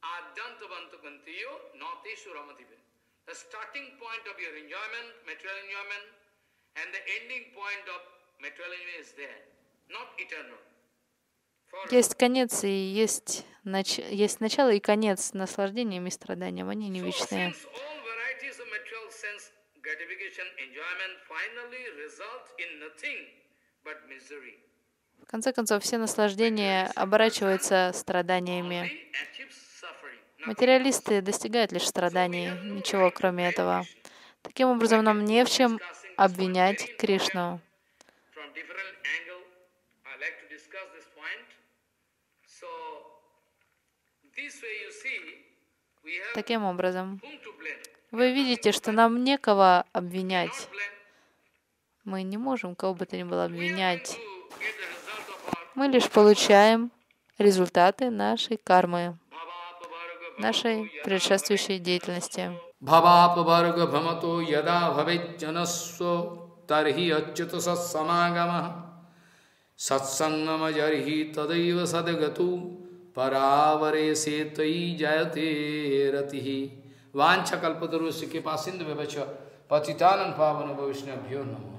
Adyantavantakantiyo nateshu ramative. The starting point of your enjoyment, material enjoyment, and the ending point of material enjoyment is there, not eternal. For Есть конец и есть, нач... есть начало и конец наслаждением и страданием. Они не вечные. В конце концов, все наслаждения оборачиваются страданиями. Материалисты достигают лишь страданий, ничего кроме этого. Таким образом, нам не в чем обвинять Кришну. Таким образом. вы видите, что нам некого обвинять. Not blame. Мы не можем кого бы то ни было We are going обвинять. to get the result of our Мы лишь получаем результаты нашей кармы, bhava нашей предшествующей деятельности. भवापवर्ग भमतो यदा भवेज्जनस्व तर्हि अच्युत सत्समागमः सत्सङ्गमजर्हि तदैव सद्गतु परावरे से तयि जयते रतिः वांछा कल्पतरु सिके सिंधु व्यवच पावन भविष्णभ्यो नमो